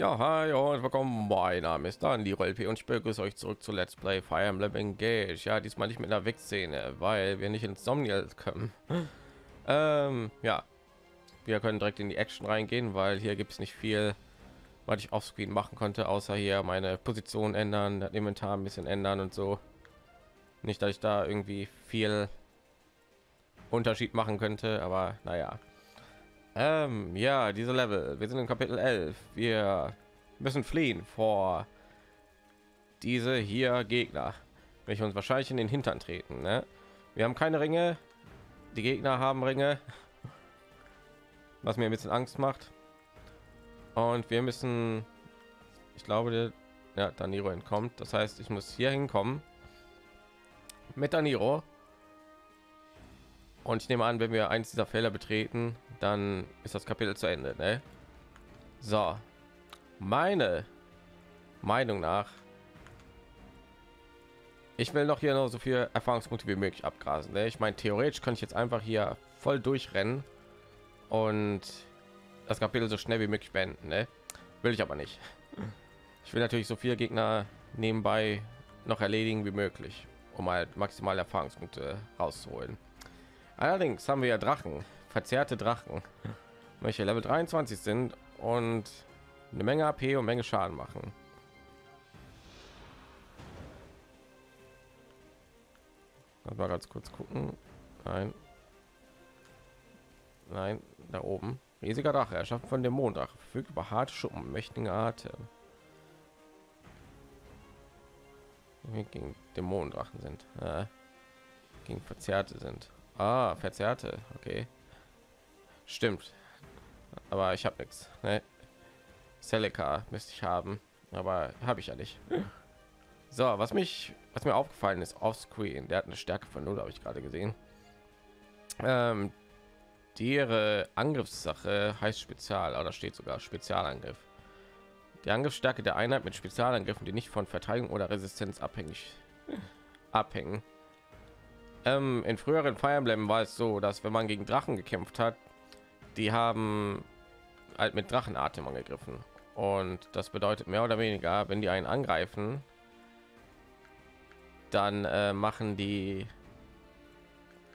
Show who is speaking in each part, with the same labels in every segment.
Speaker 1: Ja, hi und willkommen. Mein Name ist Dan die LP und ich begrüße euch zurück zu Let's Play Fire Emblem Engage. Ja, diesmal nicht mit einer Wegszene, weil wir nicht ins Somniel kommen. ähm, ja, wir können direkt in die Action reingehen, weil hier gibt es nicht viel, was ich offscreen machen konnte, außer hier meine Position ändern, das Inventar ein bisschen ändern und so. Nicht, dass ich da irgendwie viel Unterschied machen könnte, aber naja. Ähm, ja, diese Level. Wir sind in Kapitel 11. Wir müssen fliehen vor diese hier Gegner, welche uns wahrscheinlich in den Hintern treten. Ne? Wir haben keine Ringe. Die Gegner haben Ringe, was mir ein bisschen Angst macht. Und wir müssen, ich glaube, der, ja, Daniro entkommt. Das heißt, ich muss hier hinkommen mit Daniro. Und ich nehme an, wenn wir eins dieser Felder betreten, dann ist das Kapitel zu Ende. Ne? So, meine Meinung nach, ich will noch hier noch so viel Erfahrungspunkte wie möglich abgrasen. Ne? Ich meine, theoretisch kann ich jetzt einfach hier voll durchrennen und das Kapitel so schnell wie möglich beenden. Ne? Will ich aber nicht. Ich will natürlich so viele Gegner nebenbei noch erledigen wie möglich, um halt maximal Erfahrungspunkte rauszuholen. Allerdings haben wir ja Drachen verzerrte Drachen, welche Level 23 sind und eine Menge AP und Menge Schaden machen. mal ganz kurz gucken. Nein. Nein, da oben. Riesiger Drache, erschaffen von dem Monddrache, verfügt über harte Schuppen, mächtige Atem. Gegen Dämonendrachen sind. Äh, gegen Verzerrte sind. Ah, Verzerrte, okay. Stimmt. Aber ich habe nichts. Ne? Celica müsste ich haben, aber habe ich ja nicht. So, was mich, was mir aufgefallen ist, offscreen, der hat eine Stärke von null, habe ich gerade gesehen. Ähm, die ihre Angriffssache heißt Spezial, oder steht sogar Spezialangriff. Die Angriffsstärke der Einheit mit Spezialangriffen, die nicht von Verteidigung oder Resistenz abhängig abhängen. Ähm, in früheren Fire Emblem war es so, dass wenn man gegen Drachen gekämpft hat, die haben halt mit Drachenatem angegriffen. Und das bedeutet mehr oder weniger, wenn die einen angreifen, dann äh, machen die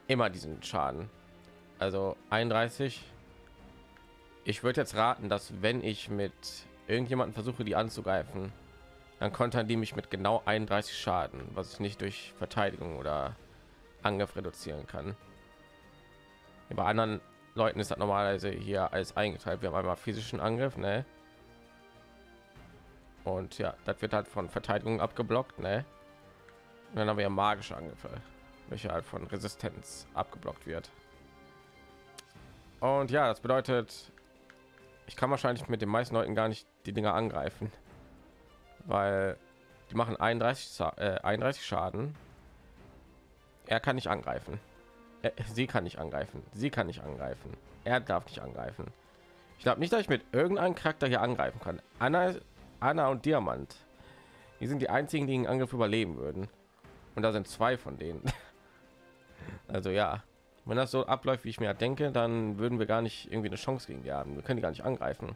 Speaker 1: immer diesen Schaden. Also 31. Ich würde jetzt raten, dass wenn ich mit irgendjemanden versuche, die anzugreifen, dann kontern die mich mit genau 31 Schaden, was ich nicht durch Verteidigung oder Angriff reduzieren kann. Bei anderen Leuten ist das normalerweise hier als eingeteilt. Wir haben einmal physischen Angriff, ne? Und ja, das wird halt von Verteidigung abgeblockt, ne? Und dann haben wir magische Angriffe, welche halt von Resistenz abgeblockt wird. Und ja, das bedeutet, ich kann wahrscheinlich mit den meisten Leuten gar nicht die Dinger angreifen, weil die machen 31, äh, 31 Schaden. Er kann nicht angreifen. Äh, sie kann nicht angreifen. Sie kann nicht angreifen. Er darf nicht angreifen. Ich glaube nicht, dass ich mit irgendeinem Charakter hier angreifen kann. Anna, Anna und Diamant. Die sind die einzigen, die einen Angriff überleben würden. Und da sind zwei von denen. Also ja, wenn das so abläuft, wie ich mir denke, dann würden wir gar nicht irgendwie eine Chance gegen die haben. Wir können die gar nicht angreifen.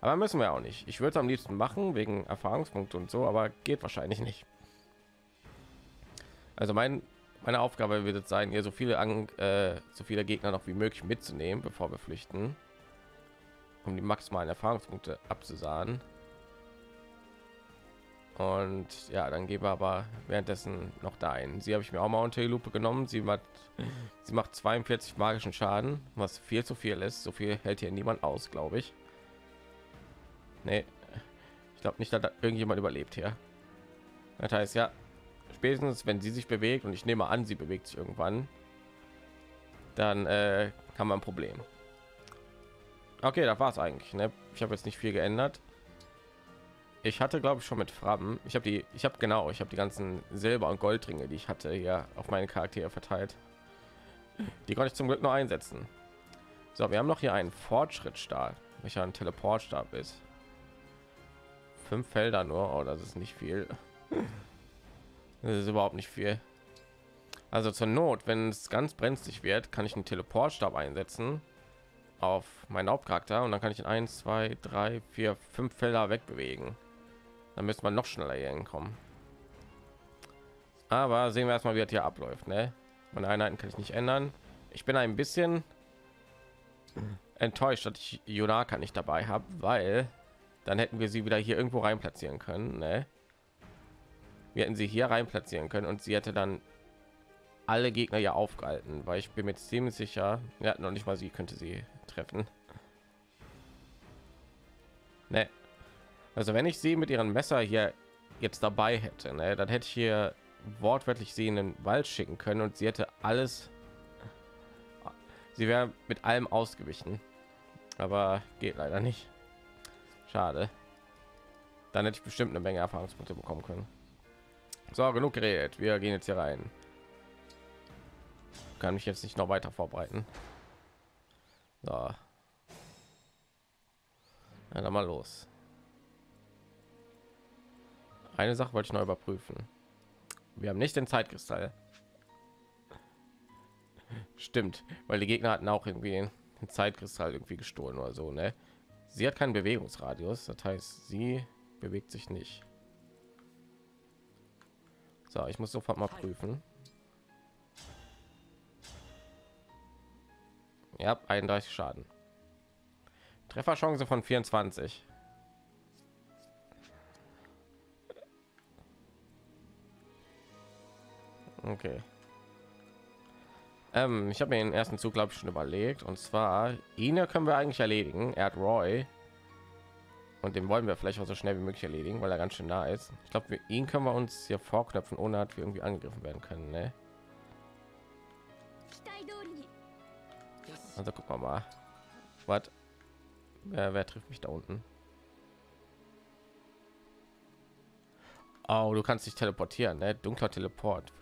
Speaker 1: Aber müssen wir auch nicht. Ich würde es am liebsten machen wegen Erfahrungspunkte und so, aber geht wahrscheinlich nicht. Also mein meine Aufgabe wird es sein, hier so viele An äh, so viele Gegner noch wie möglich mitzunehmen, bevor wir flüchten, um die maximalen Erfahrungspunkte abzusahnen. Und ja, dann gehen wir aber währenddessen noch da ein. Sie habe ich mir auch mal unter die Lupe genommen. Sie macht, sie macht 42 magischen Schaden, was viel zu viel ist. So viel hält hier niemand aus, glaube ich. Nee, ich glaube nicht, dass irgendjemand überlebt hier. Das heißt, ja, spätestens wenn sie sich bewegt und ich nehme an sie bewegt sich irgendwann dann äh, kann man ein problem. Okay da war es eigentlich ne? ich habe jetzt nicht viel geändert. Ich hatte glaube ich schon mit Fraben ich habe die ich habe genau ich habe die ganzen silber und goldringe die ich hatte hier auf meine charaktere verteilt. Die konnte ich zum glück noch einsetzen. So wir haben noch hier einen fortschrittstab welcher ein teleportstab ist. Fünf felder nur oh, das ist nicht viel das ist überhaupt nicht viel. Also zur Not, wenn es ganz brenzlig wird, kann ich einen Teleportstab einsetzen auf meinen Hauptcharakter und dann kann ich in 1, 2, 3, 4, 5 Felder wegbewegen. Dann müsste man noch schneller hier hinkommen. Aber sehen wir erstmal, wie das hier abläuft. Ne? Meine Einheiten kann ich nicht ändern. Ich bin ein bisschen enttäuscht, dass ich Yonaka nicht dabei habe, weil dann hätten wir sie wieder hier irgendwo rein platzieren können. Ne? Wir hätten sie hier rein platzieren können und sie hätte dann alle Gegner ja aufgehalten, weil ich bin mir ziemlich sicher, ja noch nicht mal sie könnte sie treffen. Ne. Also wenn ich sie mit ihrem Messer hier jetzt dabei hätte, ne, dann hätte ich hier wortwörtlich sie in den Wald schicken können und sie hätte alles. Sie wäre mit allem ausgewichen, aber geht leider nicht. Schade. Dann hätte ich bestimmt eine Menge Erfahrungspunkte bekommen können. So, genug geredet. Wir gehen jetzt hier rein. Kann mich jetzt nicht noch weiter vorbereiten. So. Ja, dann mal los. Eine Sache wollte ich noch überprüfen. Wir haben nicht den Zeitkristall. Stimmt, weil die Gegner hatten auch irgendwie den Zeitkristall irgendwie gestohlen oder so, ne? Sie hat keinen Bewegungsradius, das heißt, sie bewegt sich nicht. So, ich muss sofort mal prüfen. Ja, 31 Schaden. Trefferchance von 24. Okay. Ähm, ich habe mir den ersten Zug, glaube ich, schon überlegt. Und zwar, ihn können wir eigentlich erledigen. Er hat Roy. Und den wollen wir vielleicht auch so schnell wie möglich erledigen, weil er ganz schön nah ist. Ich glaube, ihn können wir uns hier vorknöpfen, ohne dass wir irgendwie angegriffen werden können. Ne? Also guck mal mal. Was? Wer, wer trifft mich da unten? Oh, du kannst dich teleportieren, ne? Dunkler Teleport.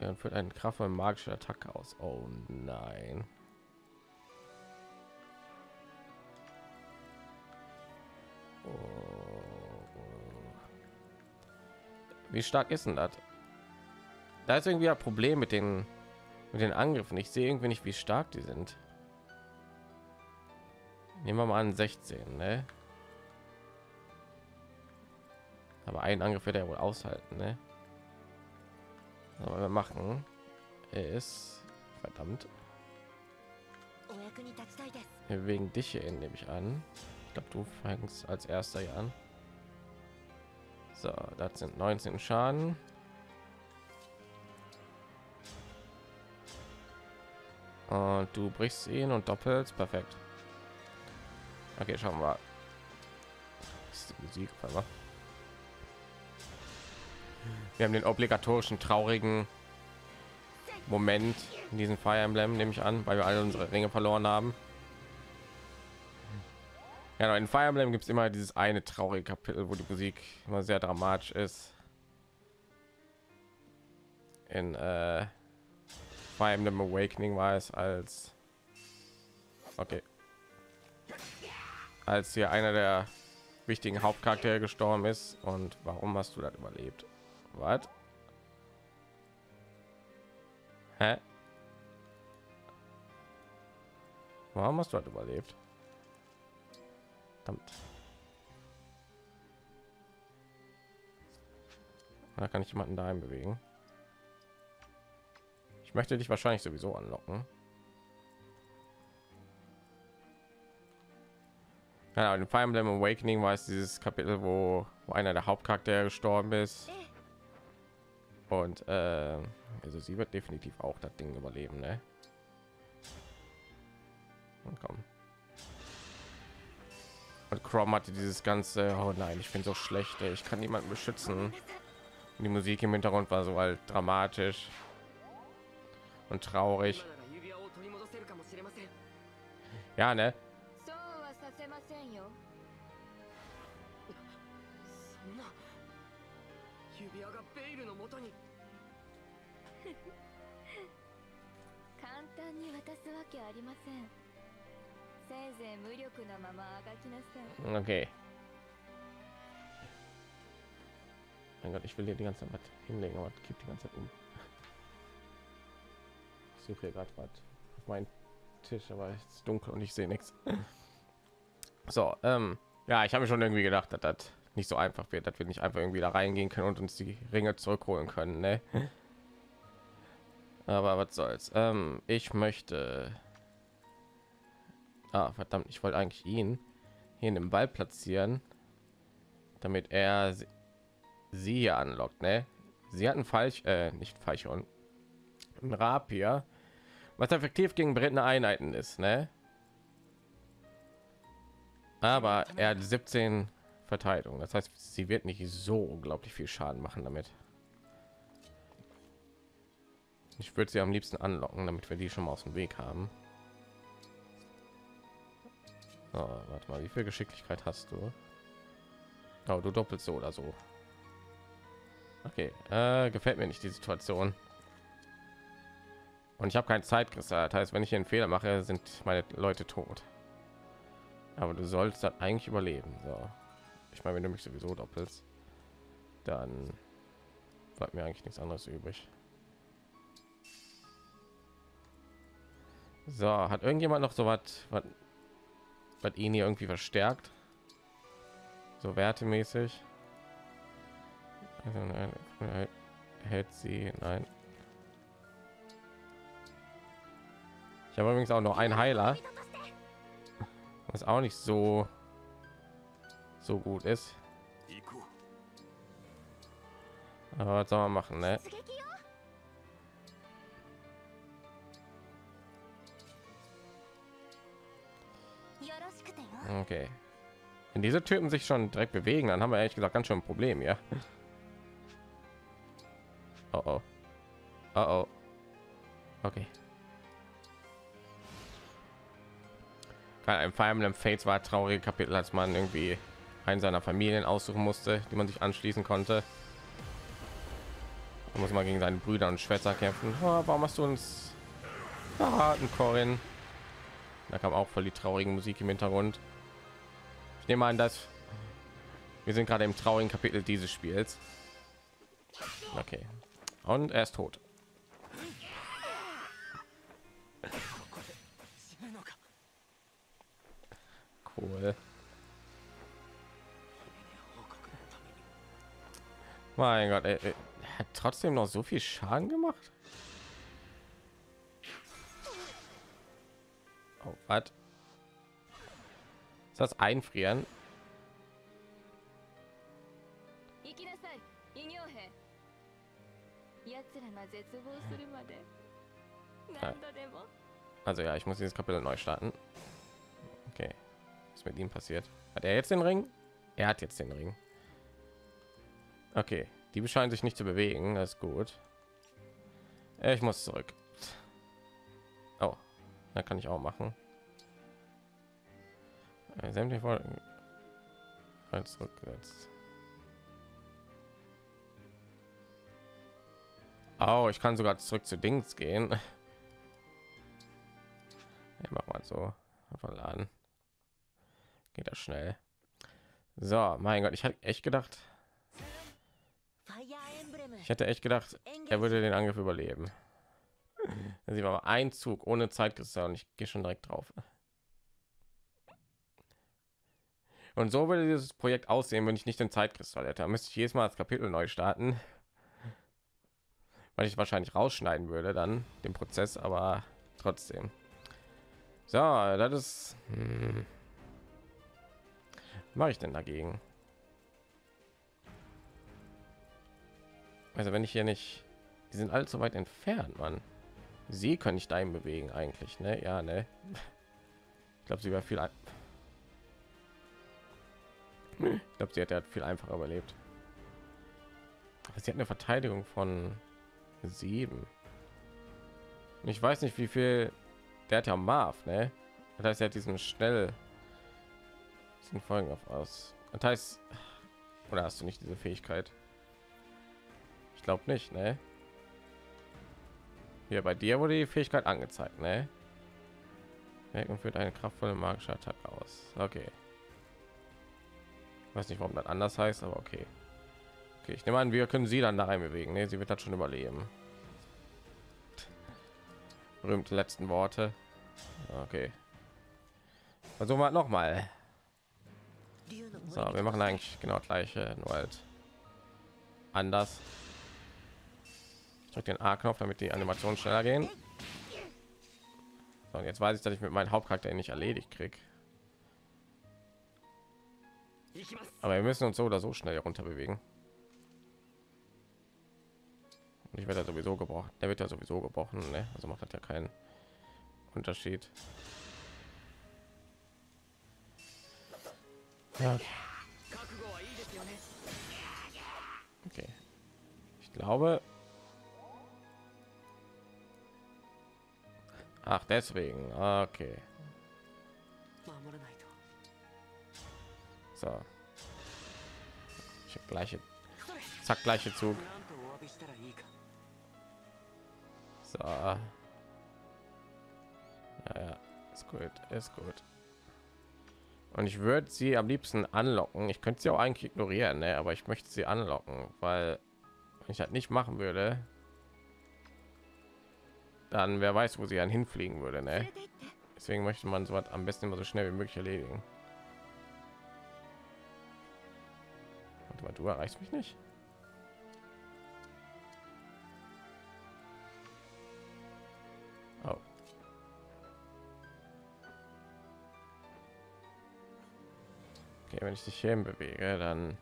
Speaker 1: Ja, führt einen Kraft magische Attacke aus. Oh nein. Wie stark ist denn das? Da ist irgendwie ein Problem mit den mit den Angriffen. Ich sehe irgendwie nicht, wie stark die sind. Nehmen wir mal an 16, ne? Aber ein Angriff wird er wohl aushalten, ne? Aber wir machen ist verdammt. Wir bewegen dich hier nehme ich an. Glaube, du fängst als erster hier an. So, das sind 19 Schaden. Und du brichst ihn und doppelst. Perfekt. Okay, schauen wir mal. Ist die Musik, aber wir haben den obligatorischen traurigen Moment in diesem Fire Emblem, nehme ich an, weil wir alle unsere Ringe verloren haben. Ja, in Fire Emblem gibt es immer dieses eine traurige Kapitel, wo die Musik immer sehr dramatisch ist. In äh, Fire Emblem Awakening war es als okay, als hier einer der wichtigen Hauptcharaktere gestorben ist. Und warum hast du das überlebt? Was? Hä? Warum hast du das überlebt? Verdammt. Da kann ich jemanden dahin bewegen. Ich möchte dich wahrscheinlich sowieso anlocken. Ja, in Fire Emblem Awakening war es dieses Kapitel, wo, wo einer der Hauptcharaktere gestorben ist. Und äh, also sie wird definitiv auch das Ding überleben, ne? Und komm. Und Chrome hatte dieses ganze, oh nein, ich bin so schlecht, ey. ich kann niemanden beschützen. Und die Musik im Hintergrund war so halt dramatisch und traurig. Ja, ne? okay mein Gott ich will hier die ganze Zeit was hinlegen aber kippt die ganze Zeit um ich suche hier gerade was auf meinen Tisch, aber es ist dunkel und ich sehe nichts. So, ähm, ja, ich habe mir schon irgendwie gedacht, dass das nicht so einfach wird, dass wir nicht einfach irgendwie da reingehen können und uns die Ringe zurückholen können, ne? Aber was soll's. Ähm, ich möchte. Ah, verdammt, ich wollte eigentlich ihn hier in dem Ball platzieren, damit er sie, hier anlockt, ne? Sie hatten falsch, äh, nicht falsch und ein Rapier, was effektiv gegen brennende Einheiten ist, ne? Aber er hat 17 Verteidigung. Das heißt, sie wird nicht so unglaublich viel Schaden machen damit. Ich würde sie am liebsten anlocken, damit wir die schon mal aus dem Weg haben. Oh, warte mal, wie viel Geschicklichkeit hast du? Oh, du doppelt so oder so. Okay, äh, gefällt mir nicht die Situation. Und ich habe kein Zeitkristall. Das heißt, wenn ich hier einen Fehler mache, sind meine Leute tot. Aber du sollst dann eigentlich überleben. So. Ich meine, wenn du mich sowieso doppelst, dann bleibt mir eigentlich nichts anderes übrig. So, hat irgendjemand noch so was, was, ihn hier irgendwie verstärkt? So wertemäßig. Also nein, hält sie, nein. Ich habe übrigens auch noch ein Heiler, was auch nicht so so gut ist. Aber was soll man machen, ne? Okay. Wenn diese Typen sich schon direkt bewegen, dann haben wir ehrlich gesagt ganz schön ein Problem, ja. Oh oh. Oh oh. Okay. Ein Fire Emblem Fates war traurige Kapitel, als man irgendwie einen seiner Familien aussuchen musste, die man sich anschließen konnte. Da muss man gegen seine Brüder und Schwester kämpfen. Oh, warum hast du uns verraten, Corin? Da kam auch voll die traurige Musik im Hintergrund. Ich nehme an, dass wir sind gerade im traurigen Kapitel dieses Spiels. Okay. Und er ist tot. Cool. Mein Gott, ey, ey, hat trotzdem noch so viel Schaden gemacht. Oh? Ist das einfrieren? Also ja, ich muss dieses Kapitel neu starten. Okay, was mit ihm passiert? Hat er jetzt den Ring? Er hat jetzt den Ring. Okay, die scheinen sich nicht zu bewegen. Das ist gut. Ich muss zurück. Oh, da kann ich auch machen. Äh, sämtliche Folgen zurückgesetzt. Oh, ich kann sogar zurück zu Dings gehen. Ich mach mal so. Verladen. Geht das schnell. So, mein Gott, ich hatte echt gedacht, ich hätte echt gedacht, er würde den Angriff überleben. Sie war ein Zug ohne Zeitkristall und ich gehe schon direkt drauf. Und so würde dieses Projekt aussehen, wenn ich nicht den Zeitkristall hätte. Da müsste ich jedes Mal das Kapitel neu starten, weil ich wahrscheinlich rausschneiden würde dann den Prozess, aber trotzdem. So, das ist. Hm, mache ich denn dagegen? Also wenn ich hier nicht, die sind allzu weit entfernt, man. Sie können nicht dahin bewegen eigentlich, ne? Ja, ne? Ich glaube, sie wäre viel. Ich glaube, sie hat ja viel einfacher überlebt. Sie hat eine Verteidigung von sieben. Ich weiß nicht, wie viel. Der hat ja Marv, ne? Das heißt, er hat diesen schnell. Diesen Folgen auf aus. Das heißt, oder hast du nicht diese Fähigkeit? glaube nicht, ne? Hier bei dir wurde die Fähigkeit angezeigt, ne? Und führt eine kraftvolle magische Attacke aus. Okay. Weiß nicht, warum das anders heißt, aber okay. Okay, ich nehme an, wir können sie dann da rein bewegen. Ne, sie wird das schon überleben. Berühmte letzten Worte. Okay. Versuchen wir noch mal. So, wir machen eigentlich genau gleiche, nur halt anders. Ich drücke den A-Knopf, damit die Animationen schneller gehen. Und jetzt weiß ich, dass ich mit meinem Hauptcharakter nicht erledigt krieg. Aber wir müssen uns so oder so schnell runter bewegen. Und ich werde ja sowieso gebrochen. Der wird ja sowieso gebrochen, ne? also macht das ja keinen Unterschied. Ja. Okay. Ich glaube. Ach, deswegen. Okay. So. Ich gleiche. Zack, gleiche Zug. So. Ja, ja. Ist gut, ist gut. Und ich würde sie am liebsten anlocken. Ich könnte sie auch eigentlich ignorieren, ne? aber ich möchte sie anlocken, weil ich halt nicht machen würde, dann wer weiß, wo sie dann hinfliegen würde. Ne? Deswegen möchte man so am besten immer so schnell wie möglich erledigen. Warte mal, du erreichst mich nicht. Oh. Okay, wenn ich dich hier bewege, dann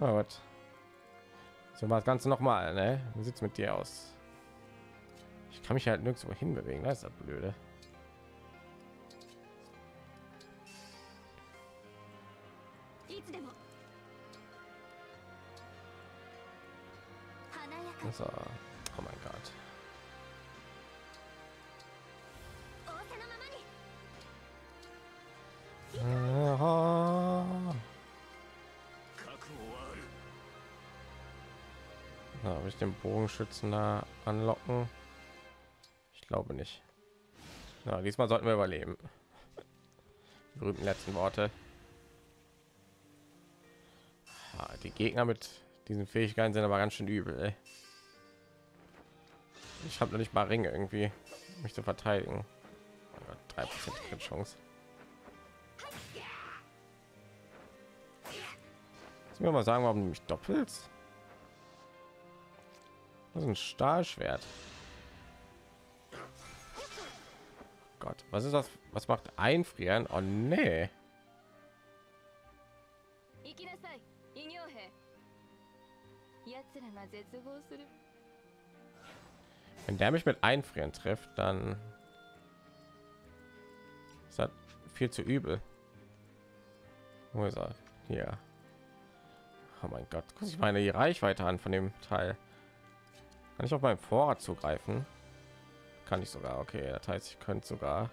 Speaker 1: Oh? So war das Ganze noch mal, ne? Wie sieht's mit dir aus? Ich kann mich halt nirgendwo hin bewegen, das ist das blöde. So. Oh mein Gott. Ja, habe ich den Bogenschützen da anlocken? Glaube nicht. Na, diesmal sollten wir überleben. Die berühmten letzten Worte. Ja, die Gegner mit diesen Fähigkeiten sind aber ganz schön übel. Ey. Ich habe noch nicht mal Ringe irgendwie, mich zu verteidigen. Oh drei Prozent Chance. Kannst mir mal sagen, warum du mich doppelst? Das ist ein Stahlschwert. Gott, was ist das? Was macht einfrieren? Oh nee. Wenn der mich mit einfrieren trifft, dann ist das viel zu übel. Wo ist er? Hier. Oh mein Gott, guck ich meine die Reichweite an von dem Teil. Kann ich auf meinem Vorrat zugreifen? Kann ich sogar. Okay, das heißt, ich könnte sogar.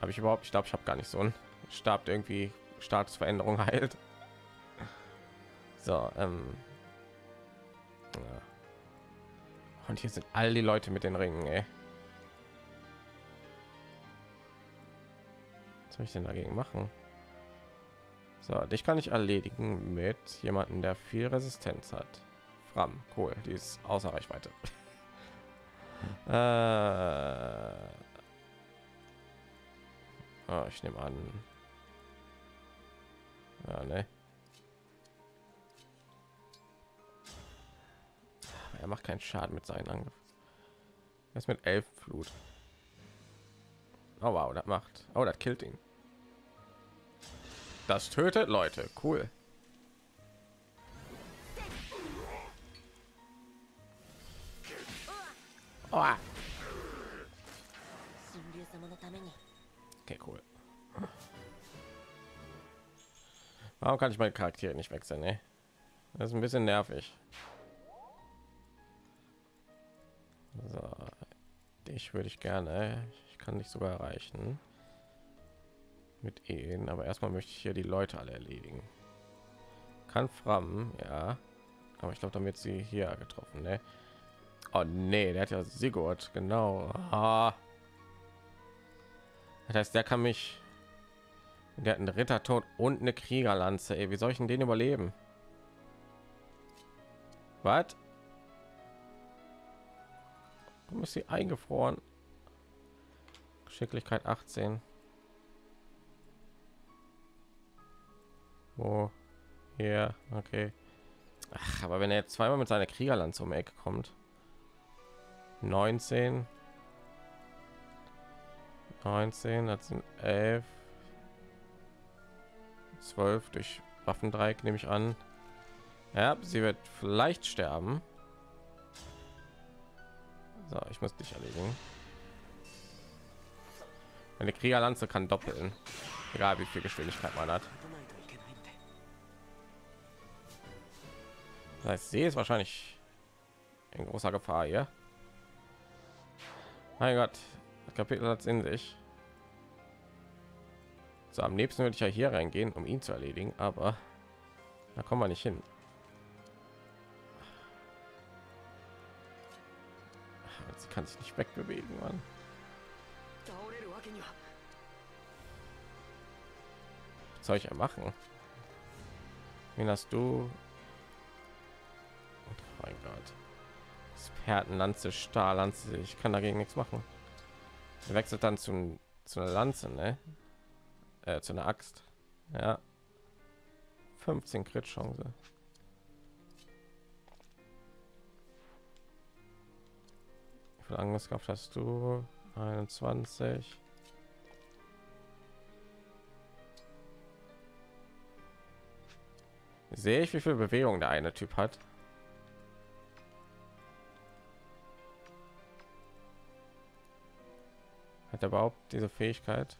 Speaker 1: Habe ich überhaupt? Ich glaube, ich habe gar nicht so ein Stab, irgendwie Statusveränderung heilt. So, ähm, ja. und hier sind all die Leute mit den Ringen. Ey. Was soll ich denn dagegen machen? So, dich kann ich erledigen mit jemanden, der viel Resistenz hat. Fram, cool, die ist außer Reichweite. äh, oh, ich nehme an. Ja, ne. Er macht keinen Schaden mit seinen Angriff. Er ist mit elf Flut. Oh wow, das macht. Oh, das killt ihn. Das tötet Leute. Cool. Okay, cool. Warum kann ich meine Charaktere nicht wechseln? Ne? Das ist ein bisschen nervig. So, ich würde ich gerne. Ich kann nicht sogar erreichen mit ihnen aber erstmal möchte ich hier die leute alle erledigen kann fram ja aber ich glaube damit sie hier getroffen ne? Oh nee der hat ja sigurd genau ah. das heißt der kann mich der hat einen rittertod und eine kriegerlanze ey. wie soll ich denn den überleben Was? Warum ist sie eingefroren? Geschicklichkeit 18. Wo? Hier, okay. Ach, aber wenn er jetzt zweimal mit seiner Kriegerlanze um Eck kommt. 19. 19, das sind 11. 12 durch Waffendreieck nehme ich an. Ja, sie wird vielleicht sterben. So, ich muss dich erledigen. Meine Kriegerlanze kann doppeln, egal wie viel Geschwindigkeit man hat. Das heißt, sie ist wahrscheinlich in großer Gefahr hier. Mein Gott, das Kapitel hat es in sich. So, am liebsten würde ich ja hier reingehen, um ihn zu erledigen, aber da kommen wir nicht hin. Sie kann sich nicht wegbewegen, Mann. Was soll ich machen? Wen hast du? Oh mein Gott. Expertenlanze, Stahllanze. Ich kann dagegen nichts machen. Er wechselt dann zum, zu einer Lanze, ne? Äh, zu einer Axt. Ja. 15 Crit Chance. Wie viel Angriffskraft hast du? 21. Sehe ich, wie viel Bewegung der eine Typ hat? Hat er überhaupt diese Fähigkeit?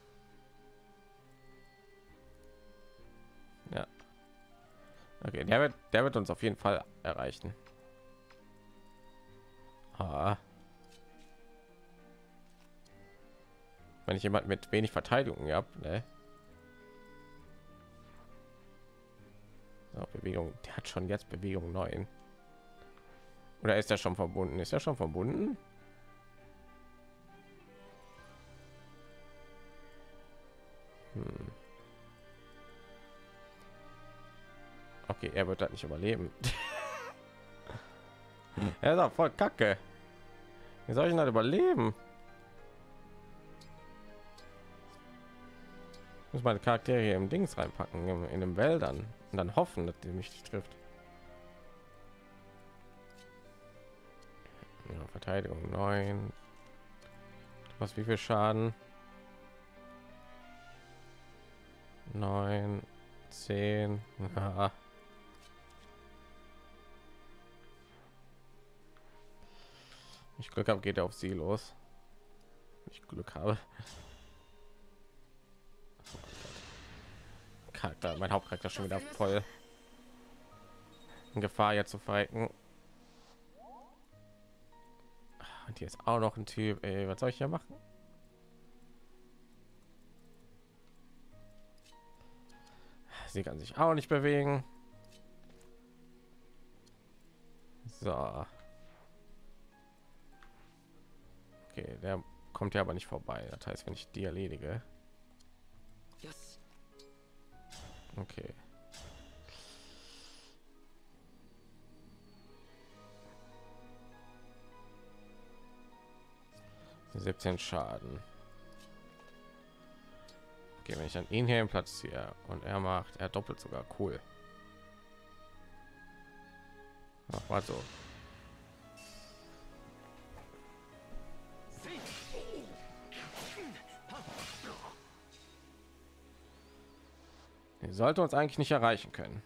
Speaker 1: Ja. Okay, der wird, der wird uns auf jeden Fall erreichen. Ah. Wenn ich jemand mit wenig Verteidigung habe, ne? So, Bewegung, der hat schon jetzt Bewegung 9. Oder ist er schon verbunden? Ist er schon verbunden? Okay, er wird das nicht überleben. er ist auch voll kacke. Wie soll ich denn das überleben? Ich muss meine Charaktere hier im Dings reinpacken, in, den Wäldern und dann hoffen, dass die mich nicht trifft. Ja, Verteidigung 9. Was wie viel Schaden? 9 10 ja. Ich glück habe geht er auf sie los. Ich glück habe. Charakter mein hauptcharakter schon wieder voll. In gefahr jetzt zu verrecken und hier ist auch noch ein typ. Ey, was soll ich hier machen? Sie kann sich auch nicht bewegen. So okay der kommt ja aber nicht vorbei das heißt wenn ich die erledige okay 17 Schaden. Okay, wenn ich an ihn hier im Platz hier und er macht, er doppelt sogar cool. Ach, so. Sollte uns eigentlich nicht erreichen können.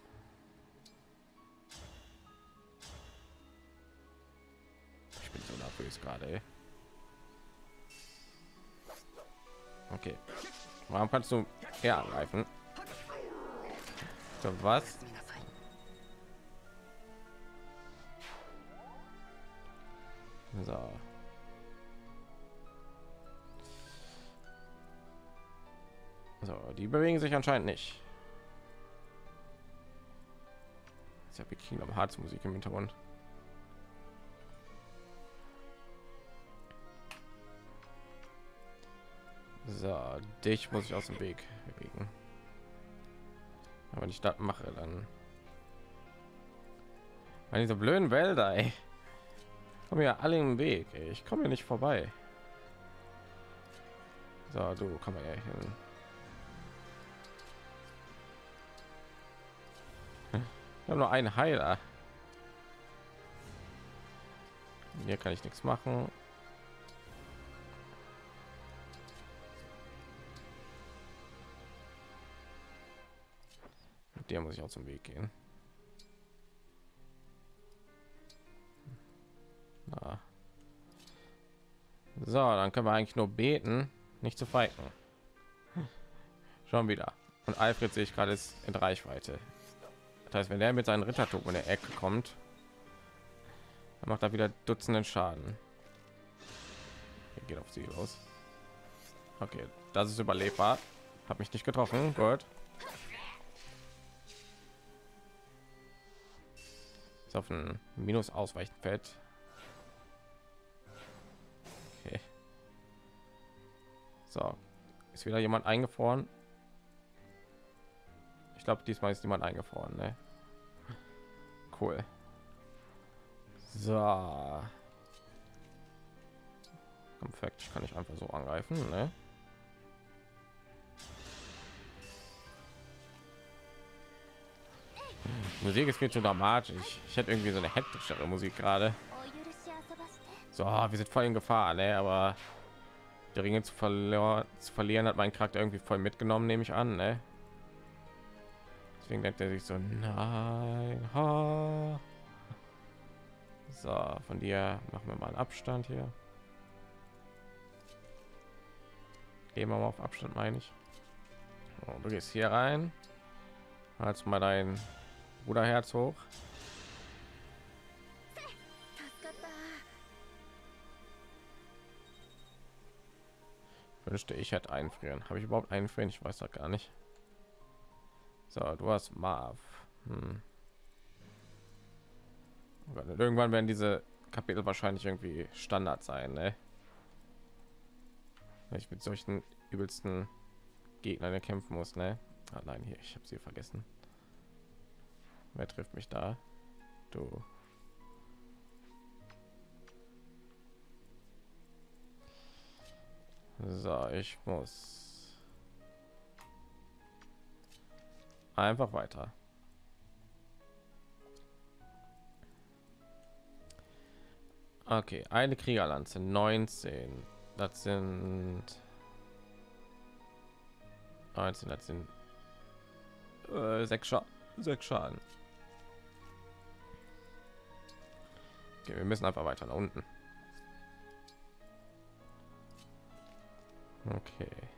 Speaker 1: Ich bin so nervös gerade. Okay. Warum kannst du er angreifen? So was? So. So, die bewegen sich anscheinend nicht. Ich habe Kingdom Hearts Musik im Hintergrund. So, dich muss ich aus dem Weg bewegen. Aber wenn ich das mache, dann An diese blöden Wälder, ey. Kommen ja alle im Weg. Ey. Ich komme hier nicht vorbei. So, du komm mal hin. Ich habe nur einen Heiler. Hier kann ich nichts machen. Mit der muss ich auch zum Weg gehen. Na. So, dann können wir eigentlich nur beten, nicht zu fighten. Schon wieder. Und Alfred sehe ich gerade ist in Reichweite. Das heißt, wenn der mit seinen Rittertum in der Ecke kommt, dann macht er wieder Dutzenden Schaden. Er geht auf sie los. Okay, das ist überlebbar. Habe mich nicht getroffen. Gut. Ist auf ein Minus ausweichen fällt. Okay. So, ist wieder jemand eingefroren. Ich glaube, diesmal ist jemand eingefroren. Ne? Cool. So. Perfekt, kann ich einfach so angreifen. Ne? Musik ist viel zu dramatisch. Ich hätte irgendwie so eine hektischere Musik gerade. So, wir sind voll in Gefahr, ne? aber die Ringe zu, verlo zu verlieren hat mein Charakter irgendwie voll mitgenommen, nehme ich an. Ne? Deswegen denkt er sich so, nein. Ha. So, von dir machen wir mal einen Abstand hier. Gehen wir mal auf Abstand, meine ich. So, du gehst hier rein. Als mal dein Bruderherz hoch. Wünschte ich hätte einfrieren. Habe ich überhaupt einfrieren? Ich weiß doch gar nicht. So, du hast Marv. Hm. Oh irgendwann werden diese Kapitel wahrscheinlich irgendwie Standard sein, ne? Ich mit solchen übelsten Gegnern kämpfen muss, ne? Ah, nein, hier, ich habe sie vergessen. Wer trifft mich da? Du. So, ich muss einfach weiter. Okay, eine Kriegerlanze 19. Das sind 19, das sind äh, sechs, Scha sechs Schaden. Okay, wir müssen einfach weiter nach unten. Okay.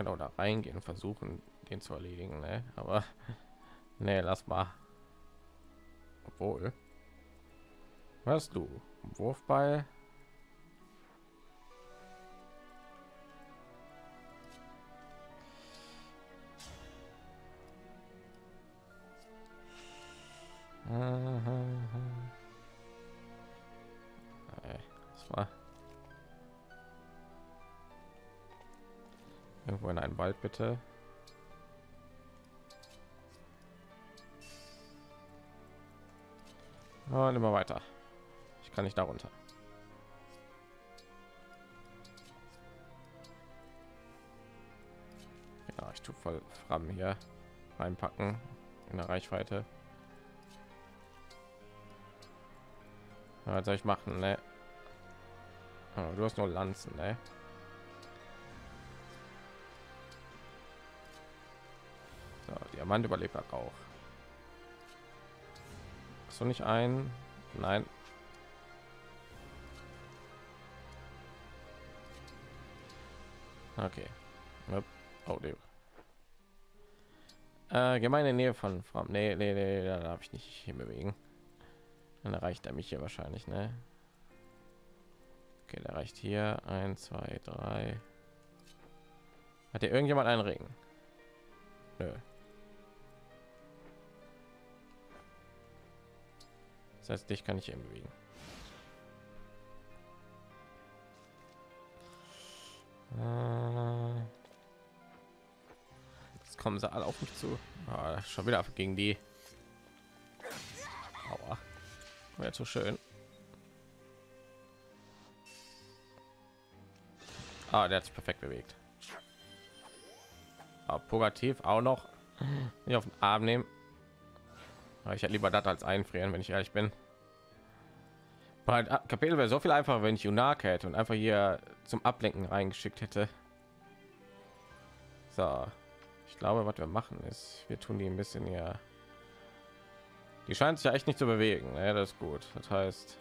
Speaker 1: Könnte auch da reingehen und versuchen, den zu erledigen, ne? aber nee, lass mal. Obwohl, was du Wurfball? Das war irgendwo in einen Wald bitte. Und immer weiter. Ich kann nicht darunter. Ja, ich tue voll Fram hier reinpacken in der Reichweite. Was soll ich machen, ne? Oh, du hast nur Lanzen, ne? Diamant überlebt auch. So nicht ein? Nein. Okay. Oh, nee. Äh, gemeine Nähe von Frau. Nee, nee, nee, da darf ich nicht hier bewegen. Dann erreicht er mich hier wahrscheinlich, ne? Okay, der reicht hier. 1, 2, 3. Hat hier irgendjemand einen Ring? Nö. Das heißt, dich kann ich eben bewegen. kommen sie alle auf mich zu. Ah, schon wieder gegen die. Aua. Wäre zu schön. Ah, der hat sich perfekt bewegt. Aber Pogativ auch noch nicht auf den Arm nehmen. Ich hätte lieber das als einfrieren, wenn ich ehrlich bin. Bei Kapitel wäre so viel einfacher, wenn ich Unak hätte und einfach hier zum Ablenken reingeschickt hätte. So, ich glaube, was wir machen ist, wir tun die ein bisschen hier. Die scheint sich ja echt nicht zu bewegen. Ja, das ist gut. Das heißt,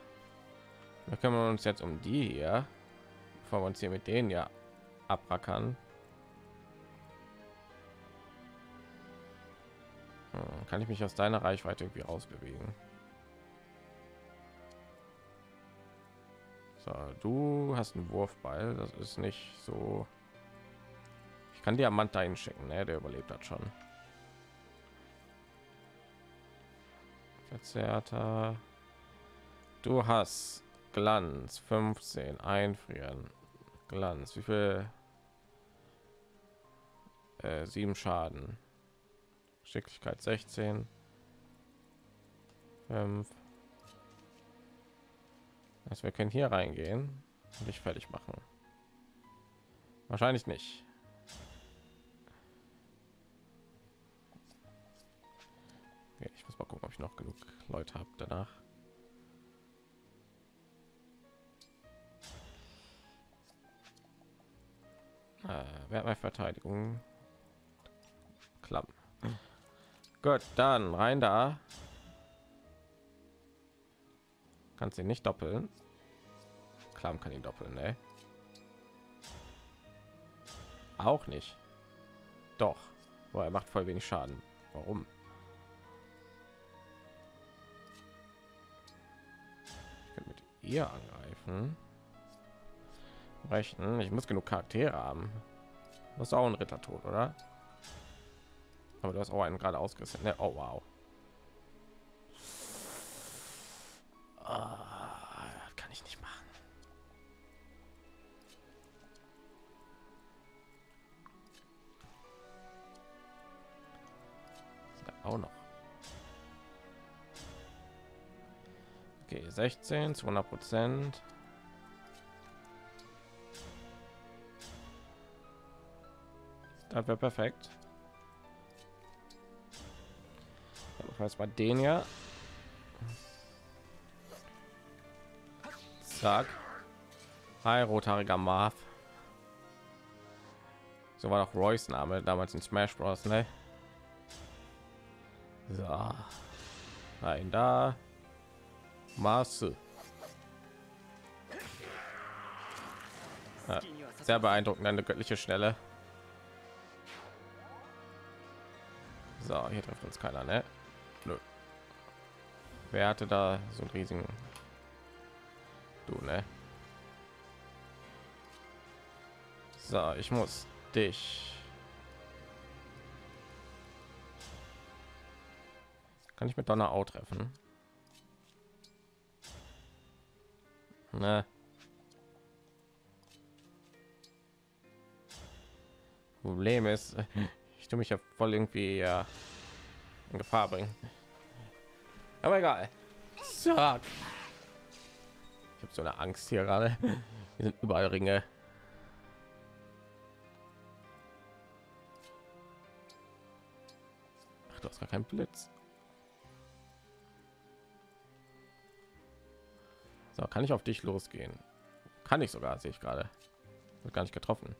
Speaker 1: wir kümmern uns jetzt um die hier, bevor wir uns hier mit denen ja abrackern. Kann ich mich aus deiner Reichweite irgendwie ausbewegen? So, du hast einen Wurfball. Das ist nicht so. Ich kann Diamant dahin schicken, ne? Der überlebt hat schon. Verzerrter. Du hast Glanz 15 einfrieren. Glanz. Wie viel? Äh, sieben Schaden. Schicklichkeit 16. 5. Also wir können hier reingehen und dich fertig machen. Wahrscheinlich nicht. Okay, ich muss mal gucken, ob ich noch genug Leute habe danach. Äh, wer bei Verteidigung? Klamm. Gut, dann rein da. Kannst ihn nicht doppeln. Klamm kann ihn doppeln, ne? Auch nicht. Doch. Boah, er macht voll wenig Schaden. Warum? Ich kann mit ihr angreifen. Rechnen. Ich muss genug Charaktere haben. Das ist auch ein Ritter tot, oder? Aber du hast auch einen gerade ausgerissen. Ne? Oh wow. Ah, kann ich nicht machen. Auch noch. Okay, 16, 200 Prozent. Das wäre perfekt. Weiß bei den ja Zack. Hi, rothaariger Marv. So war doch Royce Name damals in Smash Bros. Ne? So. Nein, da. Maße. Ja, sehr beeindruckend, eine göttliche Schnelle. So, hier trifft uns keiner, ne? Nö. Wer hatte da so einen riesigen du ne? So ich muss dich. Kann ich mit donner out treffen? Ne. Problem ist ich tue mich ja voll irgendwie ja in gefahr bringen aber egal so. Ich habe so eine Angst hier gerade. Hier sind überall Ringe. Ach, du hast gar keinen Blitz. So, kann ich auf dich losgehen? Kann ich sogar, sehe ich gerade. Wird gar nicht getroffen.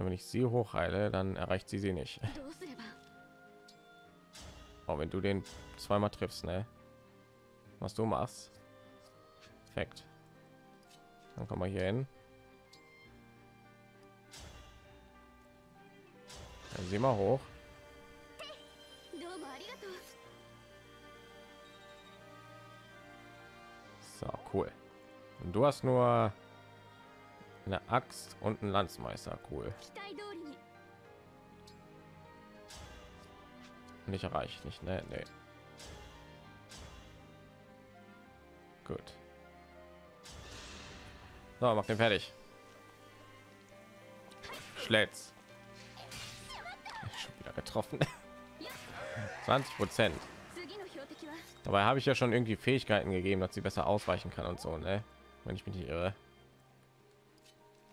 Speaker 1: Dann wenn ich sie hochheile, dann erreicht sie sie nicht. Auch wenn du den zweimal triffst, ne? was du machst. Perfekt. Dann kommen wir hier hin. Dann sieh mal hoch. So, cool. Und du hast nur eine Axt und ein Landsmeister. Cool. Nicht erreicht, nicht, ne? Nee. Gut. So, mach den fertig. Schlitz. Schon wieder getroffen. 20 Prozent. Dabei habe ich ja schon irgendwie Fähigkeiten gegeben, dass sie besser ausweichen kann und so, ne? Wenn ich mich nicht irre.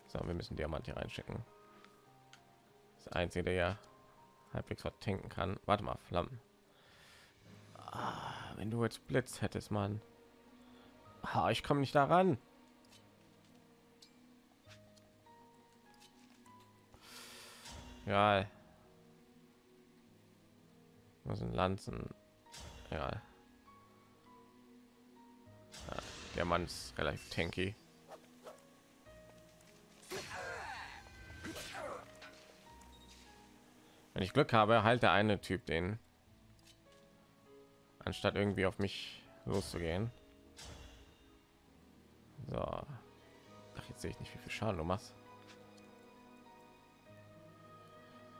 Speaker 1: So, wir müssen Diamant hier reinschicken. Das einzige, der ja halbwegs vertinken kann. Warte mal, Flammen. Ah, wenn du jetzt Blitz hättest, man. Ah, ich komme nicht daran. Ja. Was sind Lanzen? Ja. Der Mann ist relativ tanky. Wenn ich Glück habe, halt der eine Typ den, anstatt irgendwie auf mich loszugehen. So. Ach, jetzt sehe ich nicht, wie viel Schaden du machst.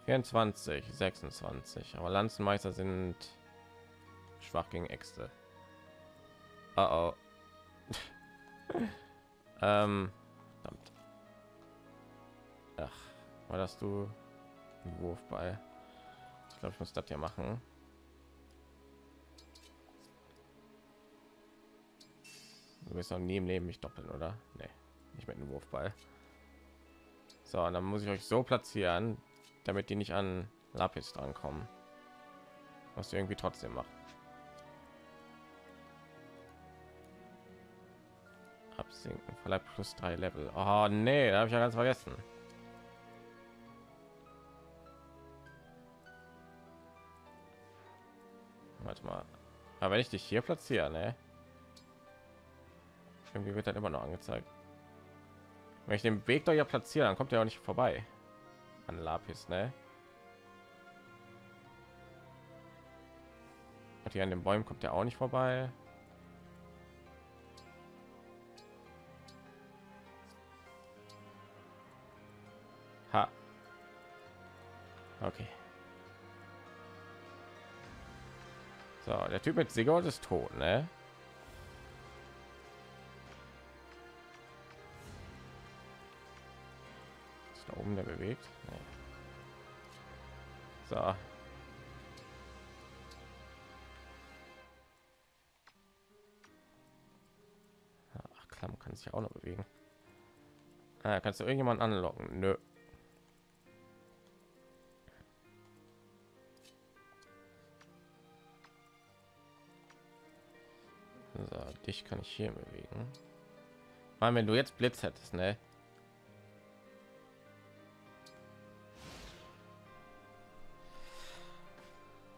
Speaker 1: 24, 26. Aber Lanzenmeister sind schwach gegen Äxte. Oh, oh. ähm. Ach, war das du ein Wurfball? Ich glaube, ich muss das ja machen. Du wirst auch nie im Leben mich doppeln, oder? Nee, nicht mit einem Wurfball. So, und dann muss ich euch so platzieren, damit die nicht an Lapis drankommen. Was irgendwie trotzdem macht. Absinken, vielleicht plus drei Level. Oh nee, da habe ich ja ganz vergessen. Warte mal. Aber wenn ich dich hier platziere, ne? Irgendwie wird dann immer noch angezeigt. Wenn ich den Weg doch ja platziere, dann kommt er auch nicht vorbei an Lapis, ne? Und hier an den Bäumen kommt er auch nicht vorbei. Ha. Okay. So, der Typ mit Sigurd ist tot, ne? Ist da oben der bewegt? Nee. So. Ach, Klamm kann sich auch noch bewegen. Ah, kannst du irgendjemanden anlocken? Nö. Dich kann ich hier bewegen. Mal, wenn du jetzt Blitz hättest, ne?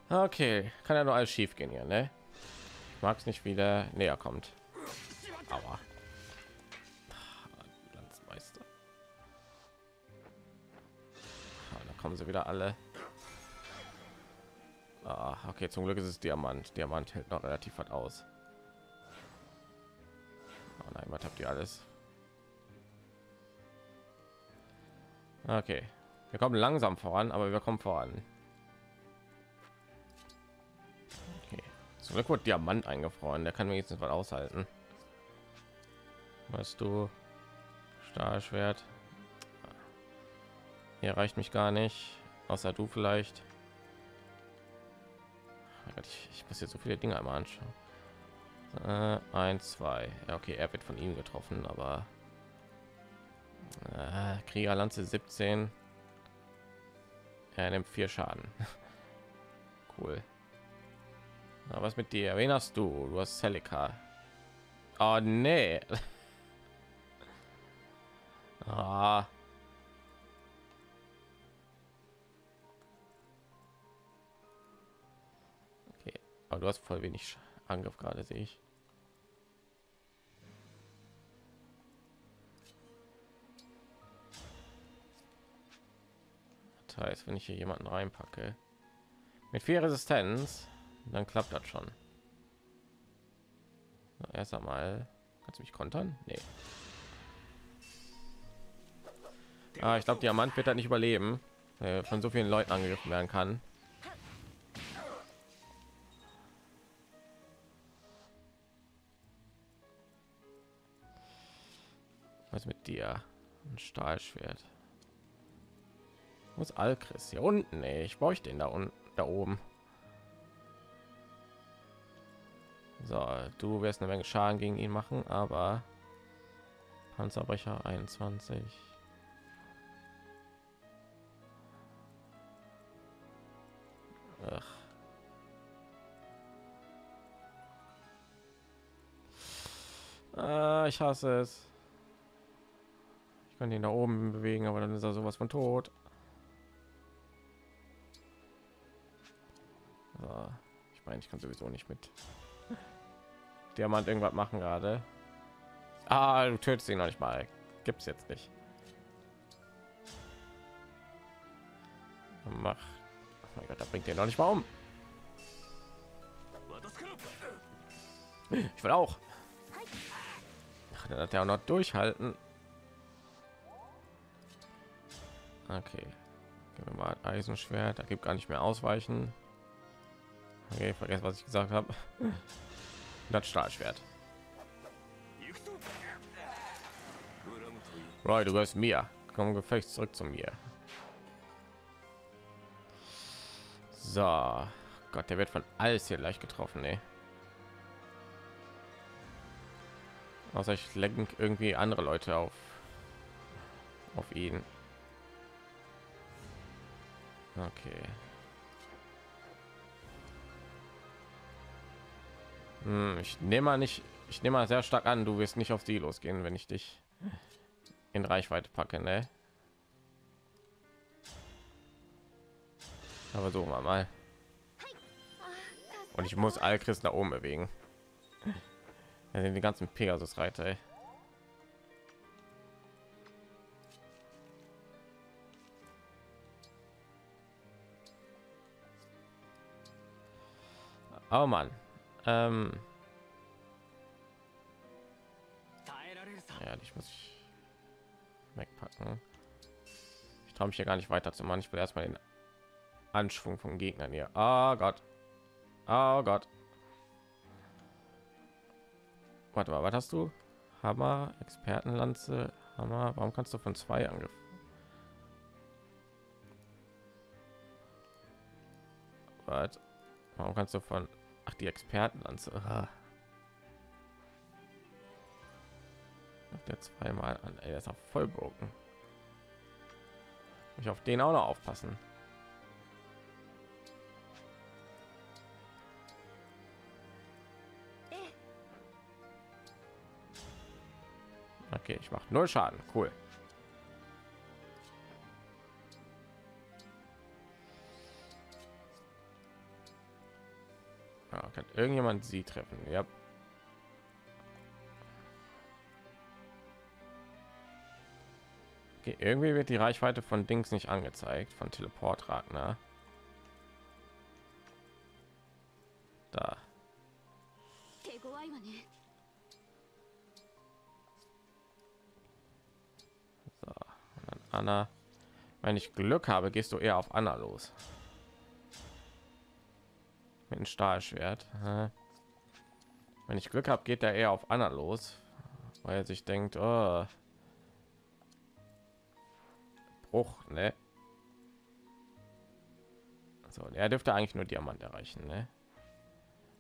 Speaker 1: Okay, kann ja nur alles schief gehen hier, ne? Mag es nicht wieder näher kommt. Aber. Ah, da kommen sie wieder alle. Ah, okay, zum Glück ist es Diamant. Diamant hält noch relativ weit aus. Was habt ihr alles? Okay, wir kommen langsam voran, aber wir kommen voran. Okay, zum Glück wird Diamant eingefroren, der kann wenigstens was aushalten. Weißt du, Stahlschwert. Hier reicht mich gar nicht, außer du vielleicht. Ich, ich muss jetzt so viele Dinge einmal anschauen. Äh, ein, zwei. Ja, okay, er wird von ihm getroffen, aber äh, Kriegerlanze 17. Er nimmt vier Schaden. cool. Na, was mit dir? Wen hast du? Du hast Celica. Oh nee. ah. Okay, aber du hast voll wenig Schaden. Angriff gerade sehe ich. Das heißt, wenn ich hier jemanden reinpacke mit viel Resistenz, dann klappt das schon. Erst einmal kannst du mich kontern? Nee. Ah, ich glaube, Diamant wird das nicht überleben, von so vielen Leuten angegriffen werden kann. Was mit dir? Ein Stahlschwert. muss Alchris hier unten? Ey. Ich brauche den da unten, da oben. So, du wirst eine Menge Schaden gegen ihn machen, aber Panzerbrecher 21. Ach. Ah, ich hasse es. Kann ihn da oben bewegen, aber dann ist er sowas von tot. So. Ich meine, ich kann sowieso nicht mit Diamant irgendwas machen gerade. Ah, du tötest ihn noch nicht mal. Gibt's jetzt nicht. Mach. Oh mein Gott, da bringt er noch nicht mal um. Ich will auch. Ach, dann hat er auch noch durchhalten. Okay. Gehen wir mal Eisenschwert. Da gibt gar nicht mehr ausweichen. Okay, vergessen, was ich gesagt habe. Das Stahlschwert. Roy, du gehörst mir. Komm gefecht zurück zu mir. So. Gott, der wird von alles hier leicht getroffen, ey. Außer ich lenke irgendwie andere Leute auf auf ihn. Okay. Hm, ich nehme mal nicht, ich nehme mal sehr stark an, du wirst nicht auf die losgehen, wenn ich dich in Reichweite packe, ne? Aber so mal. Und ich muss Alchris nach oben bewegen. Ja, die ganzen Pegasus-Reiter. Oh Mann. Ähm ja, ich muss ich wegpacken. Ich traue mich hier gar nicht weiter zu machen. Ich will erstmal den Anschwung von Gegnern hier. Oh Gott. Oh Gott. Warte mal, was hast du? Hammer, Expertenlanze, Hammer. Warum kannst du von zwei Angriff? Was? Warum kannst du von Ach, die Expertenlanze. Aha. Der zweimal an. Ey, ist auch voll broken. Ich auf den auch noch aufpassen. Okay, ich mache null Schaden. Cool. Irgendjemand sie treffen? Ja. Okay, irgendwie wird die Reichweite von Dings nicht angezeigt, von Teleport Ragnar. Da. So, Anna. Wenn ich Glück habe, gehst du eher auf Anna los mit einem Stahlschwert. Wenn ich Glück habe, geht er eher auf Anna los, weil er sich denkt, oh, Bruch, ne? So, er dürfte eigentlich nur Diamant erreichen, ne?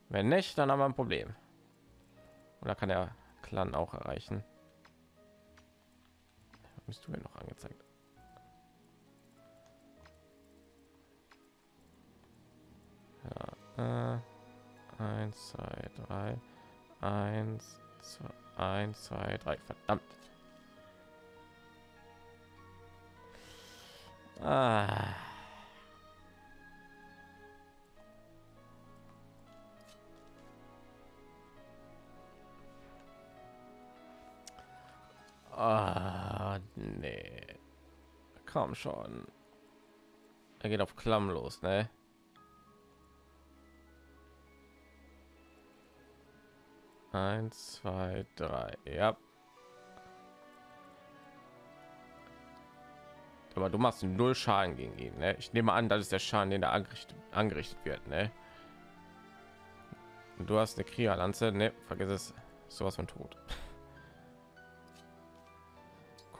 Speaker 1: Wenn nicht, dann haben wir ein Problem. Oder kann er Clan auch erreichen? Bist du mir noch angezeigt? Äh, eins, zwei, drei, eins, zwei, eins, zwei, drei. Verdammt. Ah. Ah, nee. Komm schon. Er geht auf Klamm los, ne? Eins, zwei, drei. Ja. Aber du machst null Schaden gegen ihn. Ne? Ich nehme an, das ist der Schaden, den da angerichtet, angerichtet wird. Ne? Und du hast eine Kriegerlanze. Ne, vergiss es. Sowas von tot.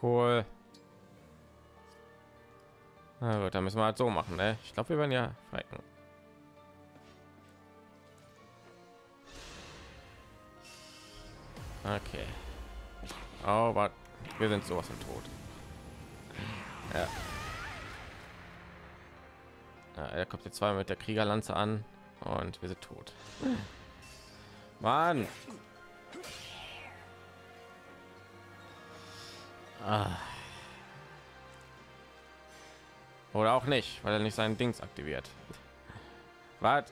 Speaker 1: Cool. Na gut, dann müssen wir halt so machen, ne? Ich glaube, wir werden ja frecken. Okay. Aber wir sind sowas von tot. Ja. ja. Er kommt jetzt zweimal mit der Kriegerlanze an und wir sind tot. Mann. Ah. Oder auch nicht, weil er nicht seinen Dings aktiviert. Was?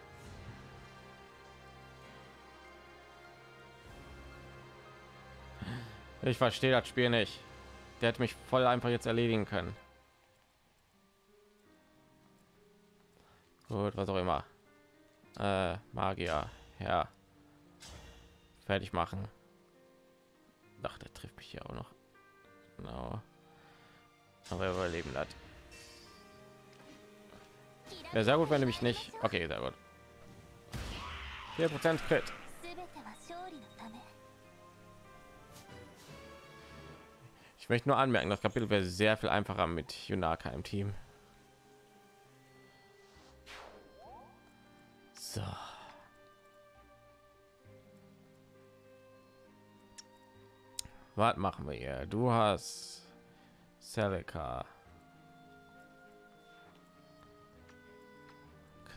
Speaker 1: Ich verstehe das Spiel nicht. Der hat mich voll einfach jetzt erledigen können. Gut, was auch immer. Äh, Magier, ja. Fertig machen. Ach, der trifft mich hier auch noch. Genau. Aber er überleben hat. Ja, sehr gut, wenn du mich nicht. Okay, sehr gut. 4% Crit. Ich möchte nur anmerken, das Kapitel wäre sehr viel einfacher mit Junaka im Team. So. Was machen wir hier? Du hast Celica.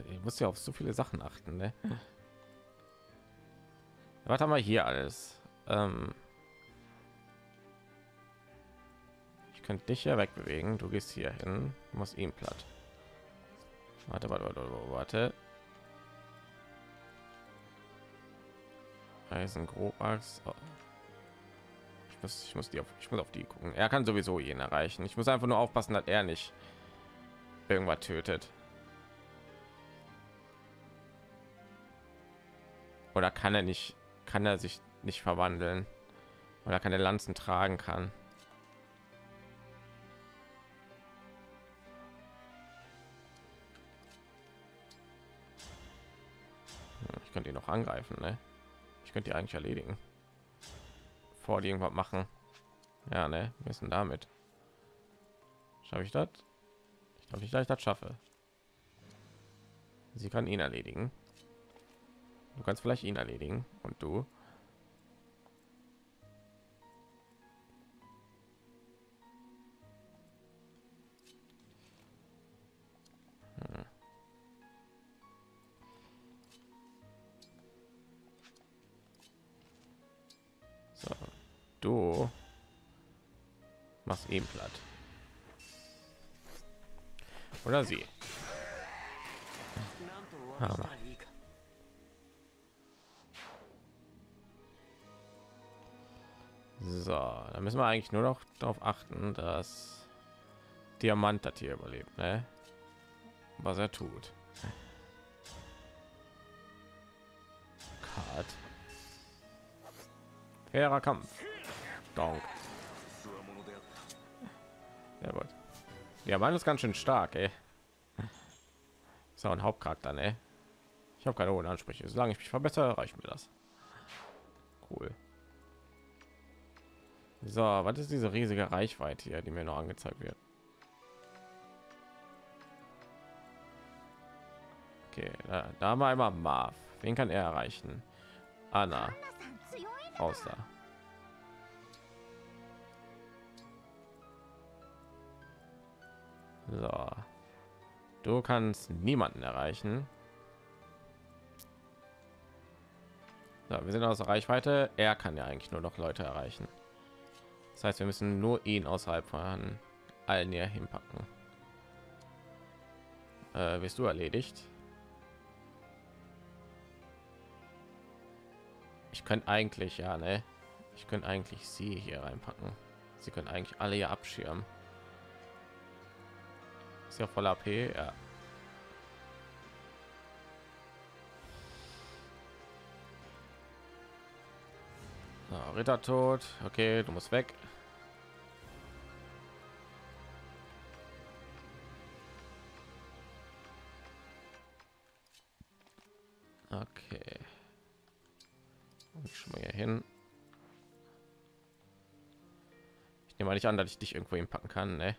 Speaker 1: Ich muss ja auf so viele Sachen achten, ne? Was haben wir hier alles? Ähm ich könnte dich ja wegbewegen. Du gehst hier hin. Muss ihn platt. Warte, warte, warte, warte. Eisen Grobax. Oh. Ich muss, ich muss die auf, ich muss auf die gucken. Er kann sowieso jeden erreichen. Ich muss einfach nur aufpassen, dass er nicht irgendwas tötet. Oder kann er nicht, kann er sich nicht verwandeln? Oder keine Lanzen tragen kann. Könnte ihn noch angreifen, ne? Ich könnte die eigentlich erledigen. Vor die irgendwas machen. Ja, ne? Wir sind damit. Schaffe ich das? Ich glaube nicht, dass ich das schaffe. Sie kann ihn erledigen. Du kannst vielleicht ihn erledigen und du. Du machst eben platt. Oder sie. Hammer. So, da müssen wir eigentlich nur noch darauf achten, dass Diamant das hier überlebt, ne? Was er tut. Card. Fairer Kampf. Donk. Ja gut. Diamant ist ganz schön stark, ey. So ein Hauptcharakter, ne? Ich habe keine hohen Ansprüche. Solange ich mich verbessere, reicht mir das. Cool. So, was ist diese riesige Reichweite hier, die mir noch angezeigt wird? Okay, da, da haben wir einmal Marv. Wen kann er erreichen? Anna. Raus So. Du kannst niemanden erreichen. So, wir sind aus Reichweite. Er kann ja eigentlich nur noch Leute erreichen. Das heißt, wir müssen nur ihn außerhalb von allen hier hinpacken. Äh, bist du erledigt? Ich könnte eigentlich ja, ne? Ich könnte eigentlich sie hier reinpacken. Sie können eigentlich alle hier abschirmen. Ist ja voll AP, ja. So, Ritter tot. Okay, du musst weg. Okay. Und schon mal hier hin. Ich nehme mal nicht an, dass ich dich irgendwo hinpacken kann, ne?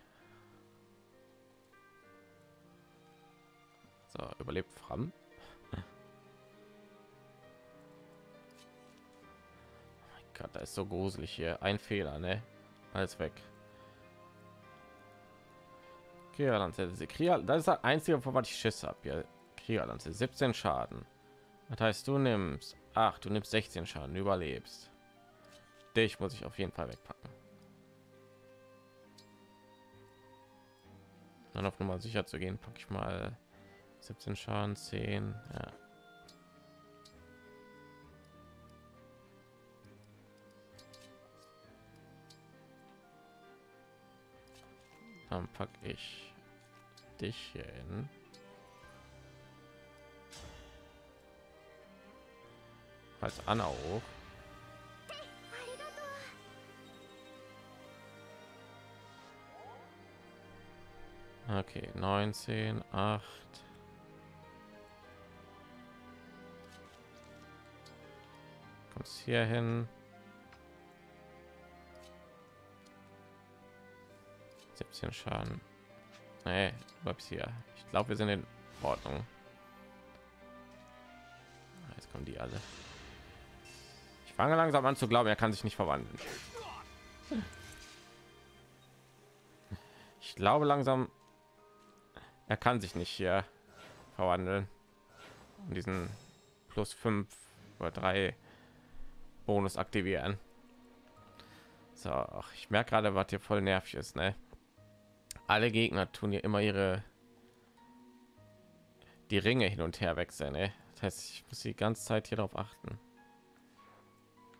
Speaker 1: So, überlebt Fram. Oh Gott, da ist so gruselig hier. Ein Fehler, ne? Alles weg. Kriegerlanze, das ist das einzige, von was ich Schiss habe. Ja, Kriegerlanze, 17 Schaden. Das heißt, du nimmst, ach, du nimmst 16 Schaden, überlebst. Dich muss ich auf jeden Fall wegpacken. Dann auf Nummer sicher zu gehen, packe ich mal 17 Schaden, 10. Ja. Dann packe ich dich hier hin. Als Anna hoch. Okay, 19, 8. Kommst hier hin. 17 Schaden. Nee, bleibst hier. Ich glaube, wir sind in Ordnung. Jetzt kommen die alle. Ich fange langsam an zu glauben, er kann sich nicht verwandeln. Ich glaube langsam, er kann sich nicht hier verwandeln und diesen plus 5 oder 3 bonus aktivieren so ach, ich merke gerade was hier voll nervig ist ne? alle gegner tun hier immer ihre die ringe hin und her wechseln ne? das heißt ich muss die ganze zeit hier darauf achten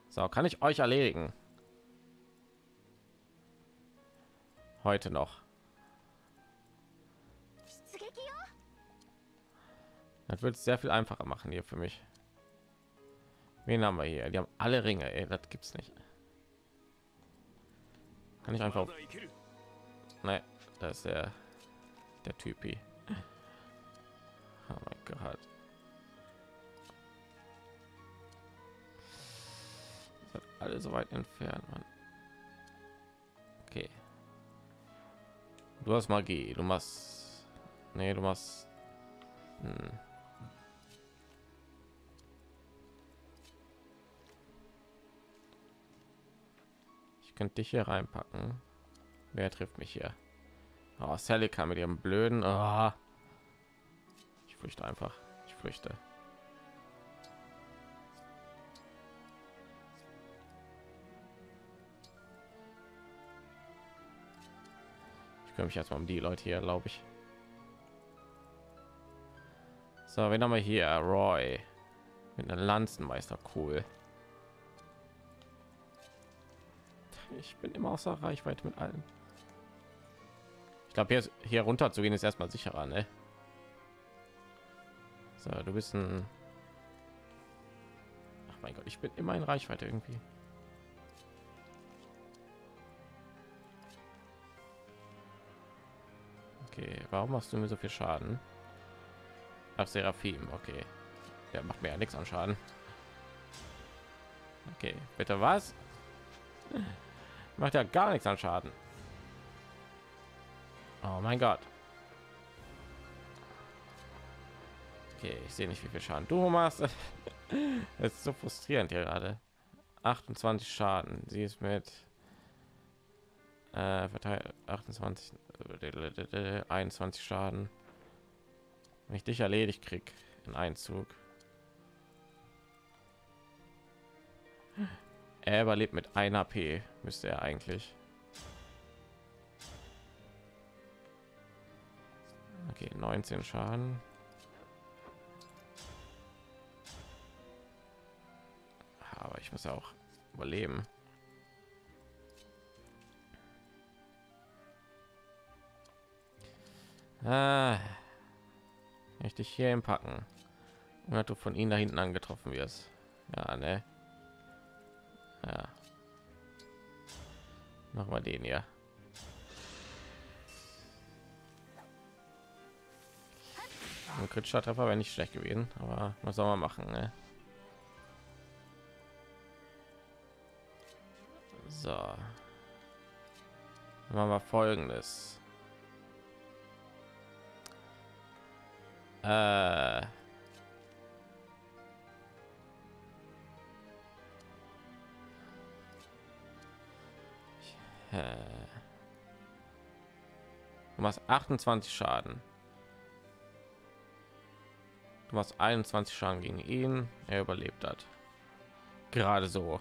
Speaker 1: so kann ich euch erledigen heute noch Das wird sehr viel einfacher machen hier für mich. Wen haben wir hier? Die haben alle Ringe. Ey, das gibt's nicht. Kann ich einfach. Nein, da ist der der Typi. Oh mein Gott. alle so weit entfernt, Mann. Okay. Du hast Magie. Du machst. Nee, du machst. Hm. Könnte dich hier reinpacken. Wer trifft mich hier? Oh, Sally kam mit ihrem blöden. Oh. Ich flüchte einfach. Ich flüchte. Ich kümmere mich erstmal um die Leute hier, glaube ich. So, wen haben wir hier? Roy mit einer Lanzenmeister, cool. Ich bin immer außer Reichweite mit allen. Ich glaube, hier, hier runter zu gehen ist erstmal sicherer, ne? So, du bist ein. Ach mein Gott, ich bin immer in Reichweite irgendwie. Okay, warum machst du mir so viel Schaden? Ach, Seraphim, okay. Der macht mir ja nichts an Schaden. Okay, bitte was? Macht ja gar nichts an Schaden. Oh mein Gott. Okay, ich sehe nicht, wie viel Schaden du machst. Es ist so frustrierend hier gerade. 28 Schaden. Sie ist mit äh, verteilt 28 21 Schaden. Wenn ich dich erledigt krieg in Einzug. Er überlebt mit einer P, müsste er eigentlich. Okay, 19 Schaden. Aber ich muss auch überleben. Ah, ich dich hier packen und du von ihnen da hinten angetroffen wirst. Ja, ne. Ja. Machen wir den ja. Ein kritischer Treffer wäre nicht schlecht gewesen, aber was soll man machen? Ne? So. Machen wir folgendes. Äh. Du machst 28 Schaden. Du machst 21 Schaden gegen ihn. Er überlebt hat. Gerade so.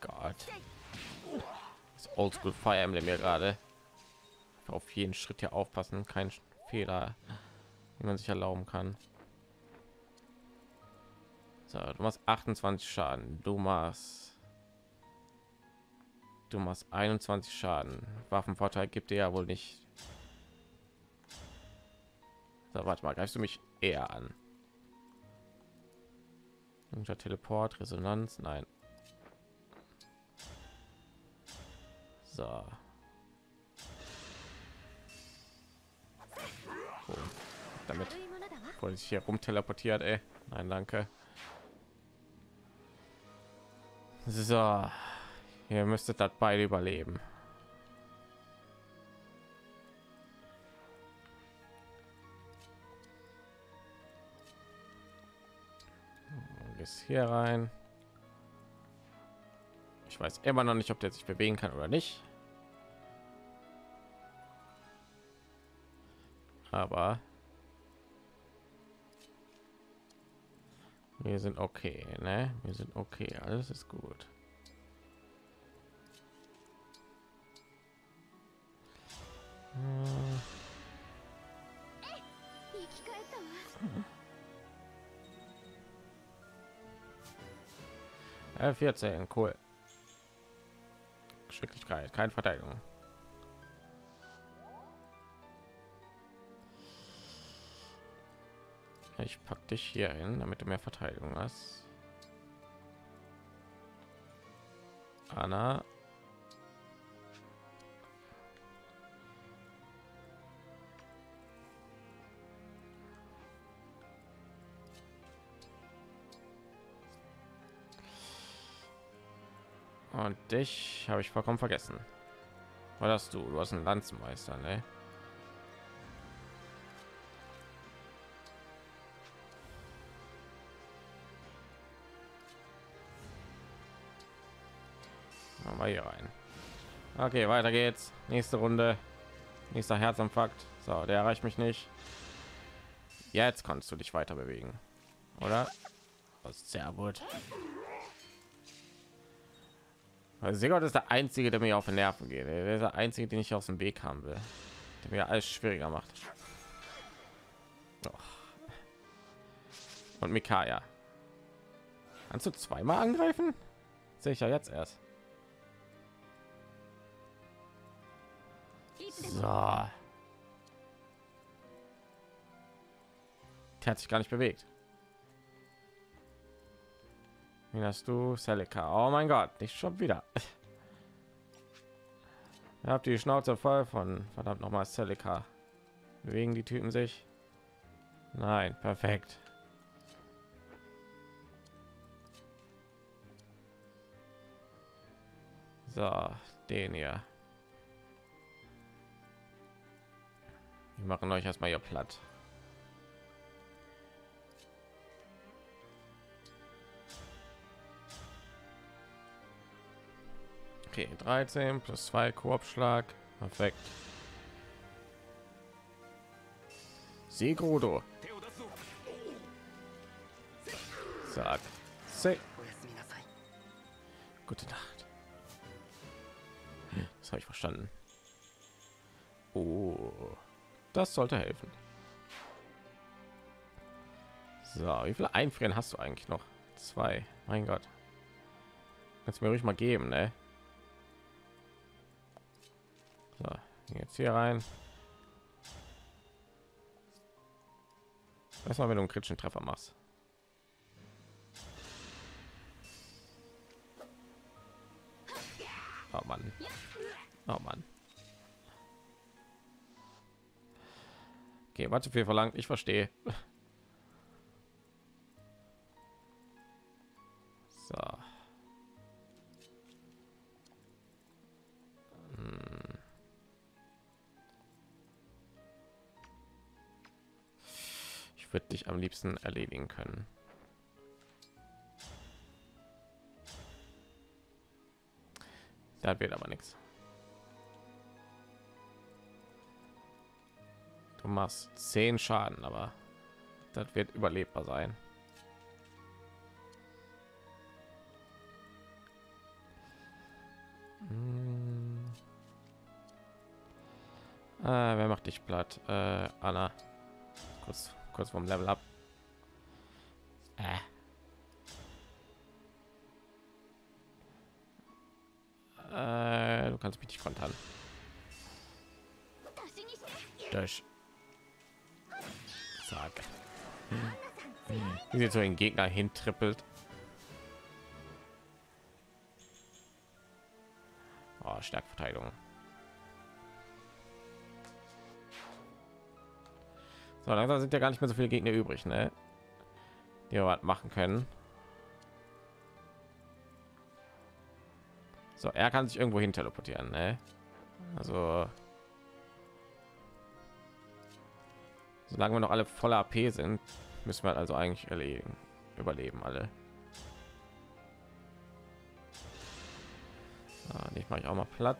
Speaker 1: Gott. Das Oldschool Fire Emblem mir gerade. Auf jeden Schritt hier aufpassen, kein Fehler, den man sich erlauben kann. So, du machst 28 Schaden. Du machst du machst 21 Schaden. Waffenvorteil gibt dir ja wohl nicht. So, warte mal, greifst du mich eher an? Unter Teleport, Resonanz, nein. So. Damit wollte ich hier rum teleportiert, ey. Nein, danke. So, ihr müsstet das beide überleben. Ist hier rein. Ich weiß immer noch nicht, ob der sich bewegen kann oder nicht. Aber wir sind okay, ne? Wir sind okay, alles ist gut. Äh, 14, cool. Geschicklichkeit, keine Verteidigung. Ich pack dich hier hin, damit du mehr Verteidigung hast. Anna. Und dich habe ich vollkommen vergessen. Was hast du? Du hast einen Lanzenmeister, ne? Machen hier rein. Okay, weiter geht's. Nächste Runde. Nächster Herzinfarkt. So, der erreicht mich nicht. Jetzt kannst du dich weiter bewegen, oder? Das ist sehr gut. Sigurd ist der einzige, der mir auf den Nerven geht. Der ist der einzige, den ich aus dem Weg haben will, der mir alles schwieriger macht. Doch. Und Mikaya. Kannst du zweimal angreifen? Ja jetzt erst. So. Der hat sich gar nicht bewegt. Wie hast du Celica? Oh mein Gott, nicht schon wieder. Ihr habt die Schnauze voll von verdammt noch mal Celica. Bewegen die Typen sich? Nein, perfekt. So, den hier. Wir machen euch erstmal hier platt. Okay, 13 plus 2 Korbschlag. Perfekt. Segrodo. Sag. Se Gute Nacht. Das habe ich verstanden. Oh. Das sollte helfen. So, wie viele Einfrieren hast du eigentlich noch? Zwei. Mein Gott. Kannst mir ruhig mal geben, ne? So, jetzt hier rein. Was mal, wenn du einen kritischen Treffer machst? Oh Mann. Oh Mann. Okay, war zu viel verlangt. Ich verstehe. So. Hm. Ich würde dich am liebsten erledigen können. Da wird aber nichts. Du machst zehn Schaden, aber das wird überlebbar sein. Hm. Äh, wer macht dich platt? Äh, Anna. Kurz, kurz vom Level up. Äh. Äh, du kannst mich nicht kontern. Durch. Zack. Wie sie zu den Gegner hintrippelt. Oh, Stärkverteidigung. So, langsam sind ja gar nicht mehr so viele Gegner übrig, ne? Die wir was machen können. So, er kann sich irgendwo hin teleportieren, ne? Also solange wir noch alle voller AP sind, müssen wir also eigentlich erledigen, überleben alle. Ah, nicht mache ich auch mal platt.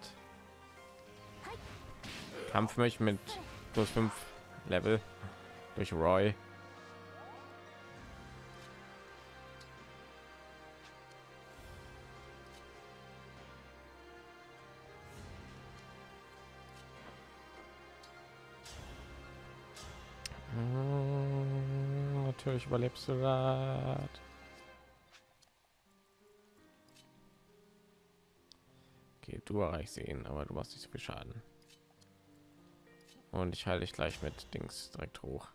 Speaker 1: Kampf mich mit plus 5 Level durch Roy. Natürlich überlebst du das. Okay, du erreichst ihn, aber du machst nicht so viel Schaden. Und ich halte dich gleich mit Dings direkt hoch.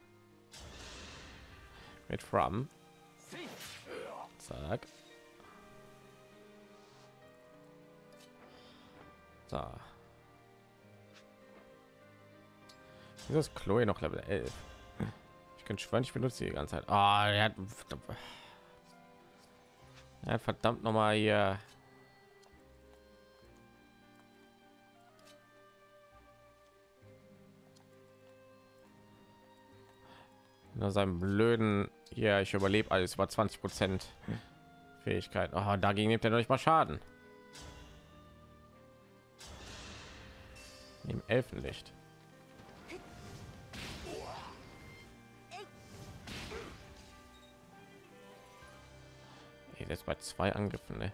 Speaker 1: Mit From. Zack. So. Wieso ist Chloe noch Level 11? Kann schwören, ich benutze die ganze Zeit. Ah, er hat, er hat verdammt noch mal hier. In seinem blöden ja ich überlebe alles über 20 prozent fähigkeit. Oh, dagegen nimmt er noch nicht mal schaden. Im elfenlicht Ey, das bei zwei angriffen ne?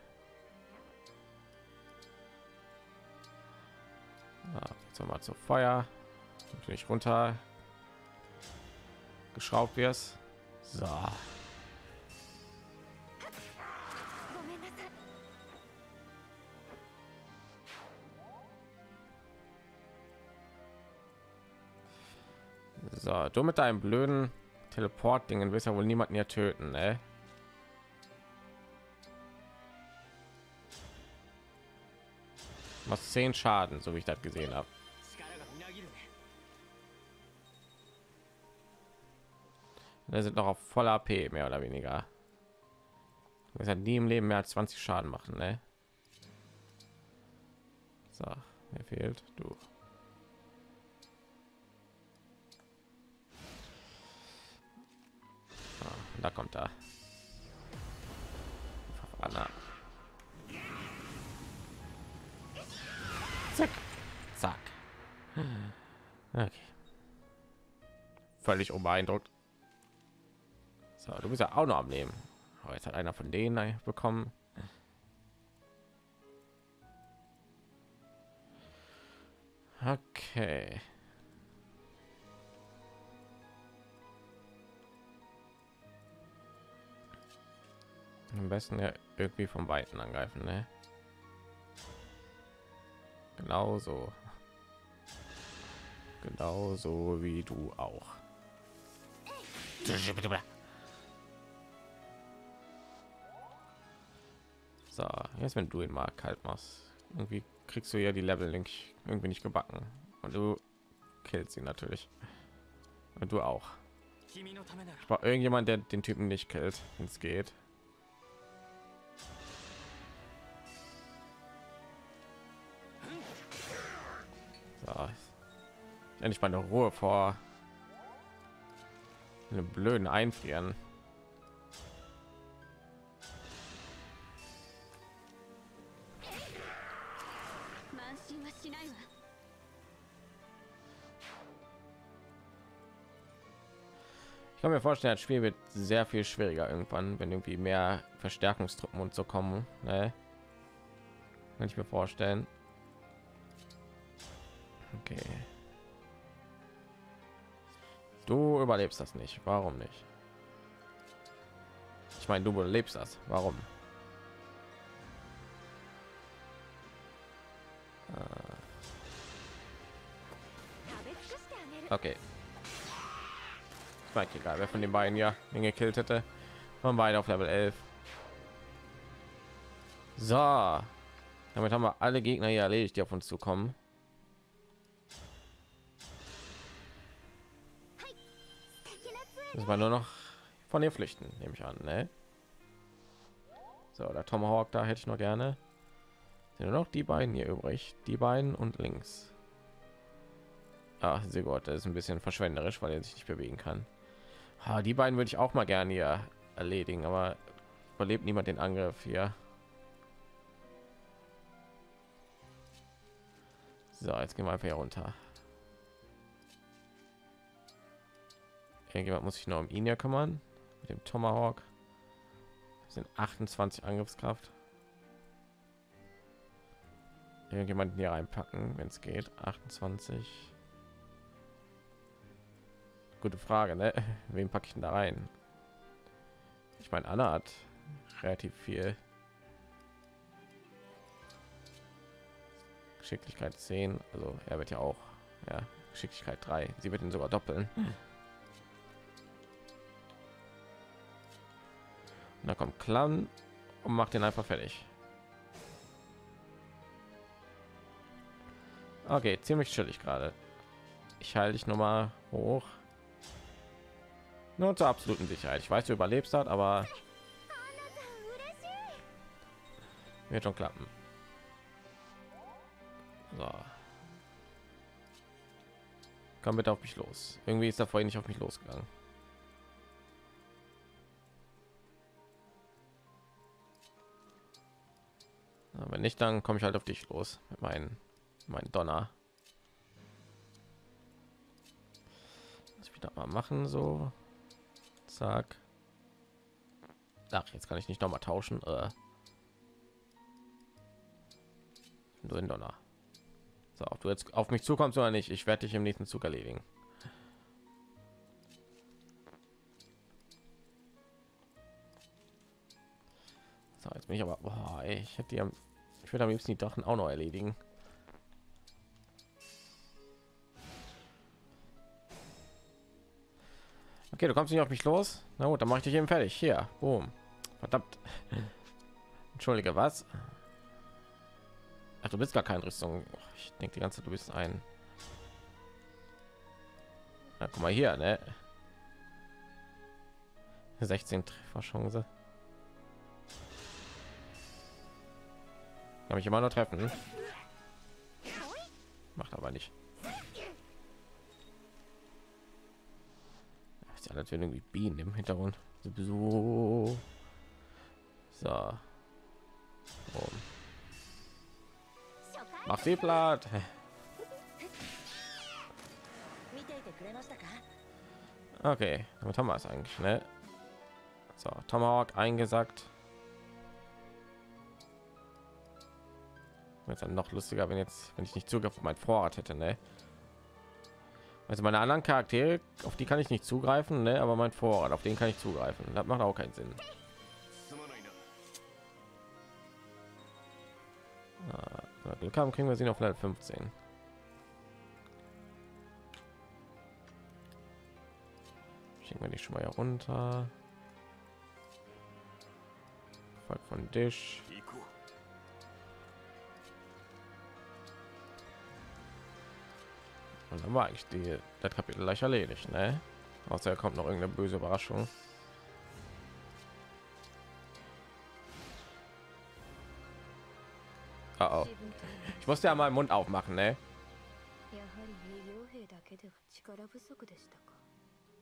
Speaker 1: Jetzt mal zu feuer natürlich runter geschraubt wirst. So. So, du mit deinem blöden Teleport-Dingen willst ja wohl niemanden hier töten, ne? Was zehn Schaden, so wie ich das gesehen habe. Wir sind noch auf voller AP, mehr oder weniger. Das hat nie im Leben mehr als 20 Schaden machen, ne? So, mir fehlt du. Ah, da kommt er. Anna. Zack. Zack. Okay. Völlig unbeeindruckt. So, du bist ja auch noch am Leben. Oh, jetzt hat einer von denen bekommen. Okay. Am besten ja irgendwie vom Weiten angreifen, ne? Genauso. Genauso wie du auch. So, jetzt wenn du ihn mal kalt machst, irgendwie kriegst du ja die Level Link irgendwie nicht gebacken und du killst sie natürlich und du auch. Ich brauche irgendjemand, der den Typen nicht killt, wenn es geht. So. Endlich mal eine Ruhe vor Eine blöden Einfrieren. Ich kann mir vorstellen, das Spiel wird sehr viel schwieriger irgendwann, wenn irgendwie mehr Verstärkungstruppen und so kommen. Ne? Kann ich mir vorstellen. Okay. Du überlebst das nicht. Warum nicht? Ich meine, du überlebst das. Warum? Ah. Okay. War egal, wer von den beiden ja den gekillt hätte. Von beide auf Level 11. So. Damit haben wir alle Gegner hier erledigt, die auf uns zukommen. Das war nur noch von den Flüchten, nehme ich an. Ne? So, der Tomahawk, da hätte ich noch gerne. Sind nur noch die beiden hier übrig. Die beiden und links. Ach, sehr gut. Das ist ein bisschen verschwenderisch, weil er sich nicht bewegen kann. Ha, die beiden würde ich auch mal gerne hier erledigen, aber überlebt niemand den Angriff hier. So, jetzt gehen wir einfach hier runter. Irgendjemand muss sich noch um ihn ja kümmern. Mit dem Tomahawk. Das sind 28 Angriffskraft. Irgendjemanden hier reinpacken, wenn es geht. 28. Gute Frage, ne? Wen packe ich denn da rein? Ich meine, Anna hat relativ viel. Geschicklichkeit 10, also er wird ja auch, ja, Geschicklichkeit 3. Sie wird ihn sogar doppeln. Hm. Und da kommt Clan und macht den einfach fertig. Okay, ziemlich chillig gerade. Ich halte dich noch mal hoch. Nur zur absoluten Sicherheit. Ich weiß, du überlebst hat, aber wird schon klappen. So. Komm bitte auf mich los. Irgendwie ist er vorhin nicht auf mich losgegangen. Wenn nicht, dann komme ich halt auf dich los mit meinen mein Donner. Was wieder mal machen so. Zack. Ach, jetzt kann ich nicht noch mal tauschen. Äh. Nur in Donner. So, ob du jetzt auf mich zukommst oder nicht, ich werde dich im nächsten Zug erledigen. Jetzt bin ich aber, boah, ey, ich hätte die ich würde am liebsten die Drachen auch noch erledigen. Okay, du kommst nicht auf mich los. Na gut, dann mache ich dich eben fertig. Hier, boom. Verdammt. Entschuldige, was? Ach, du bist gar keine Rüstung. Ich denke die ganze Zeit, du bist ein. Na, guck mal hier, ne? 16 Trefferchance. Kann mich immer noch treffen. Macht aber nicht. Ist ja natürlich irgendwie Bienen im Hintergrund. So. So. Mach sie platt. Okay, damit haben wir es eigentlich, ne? So, Tomahawk eingesagt. Jetzt dann noch lustiger, wenn jetzt, wenn ich nicht Zugriff auf mein Vorrat hätte, ne? Also meine anderen Charaktere, auf die kann ich nicht zugreifen, ne? Aber mein Vorrat, auf den kann ich zugreifen. Das macht auch keinen Sinn. Ah, Glück haben, kriegen wir sie noch Level 15. Schicken wir die schon mal runter. Von Dich. Und dann war eigentlich die das Kapitel gleich erledigt, ne? Außer er kommt noch irgendeine böse Überraschung. Oh, oh. Ich musste ja mal Mund aufmachen, ne?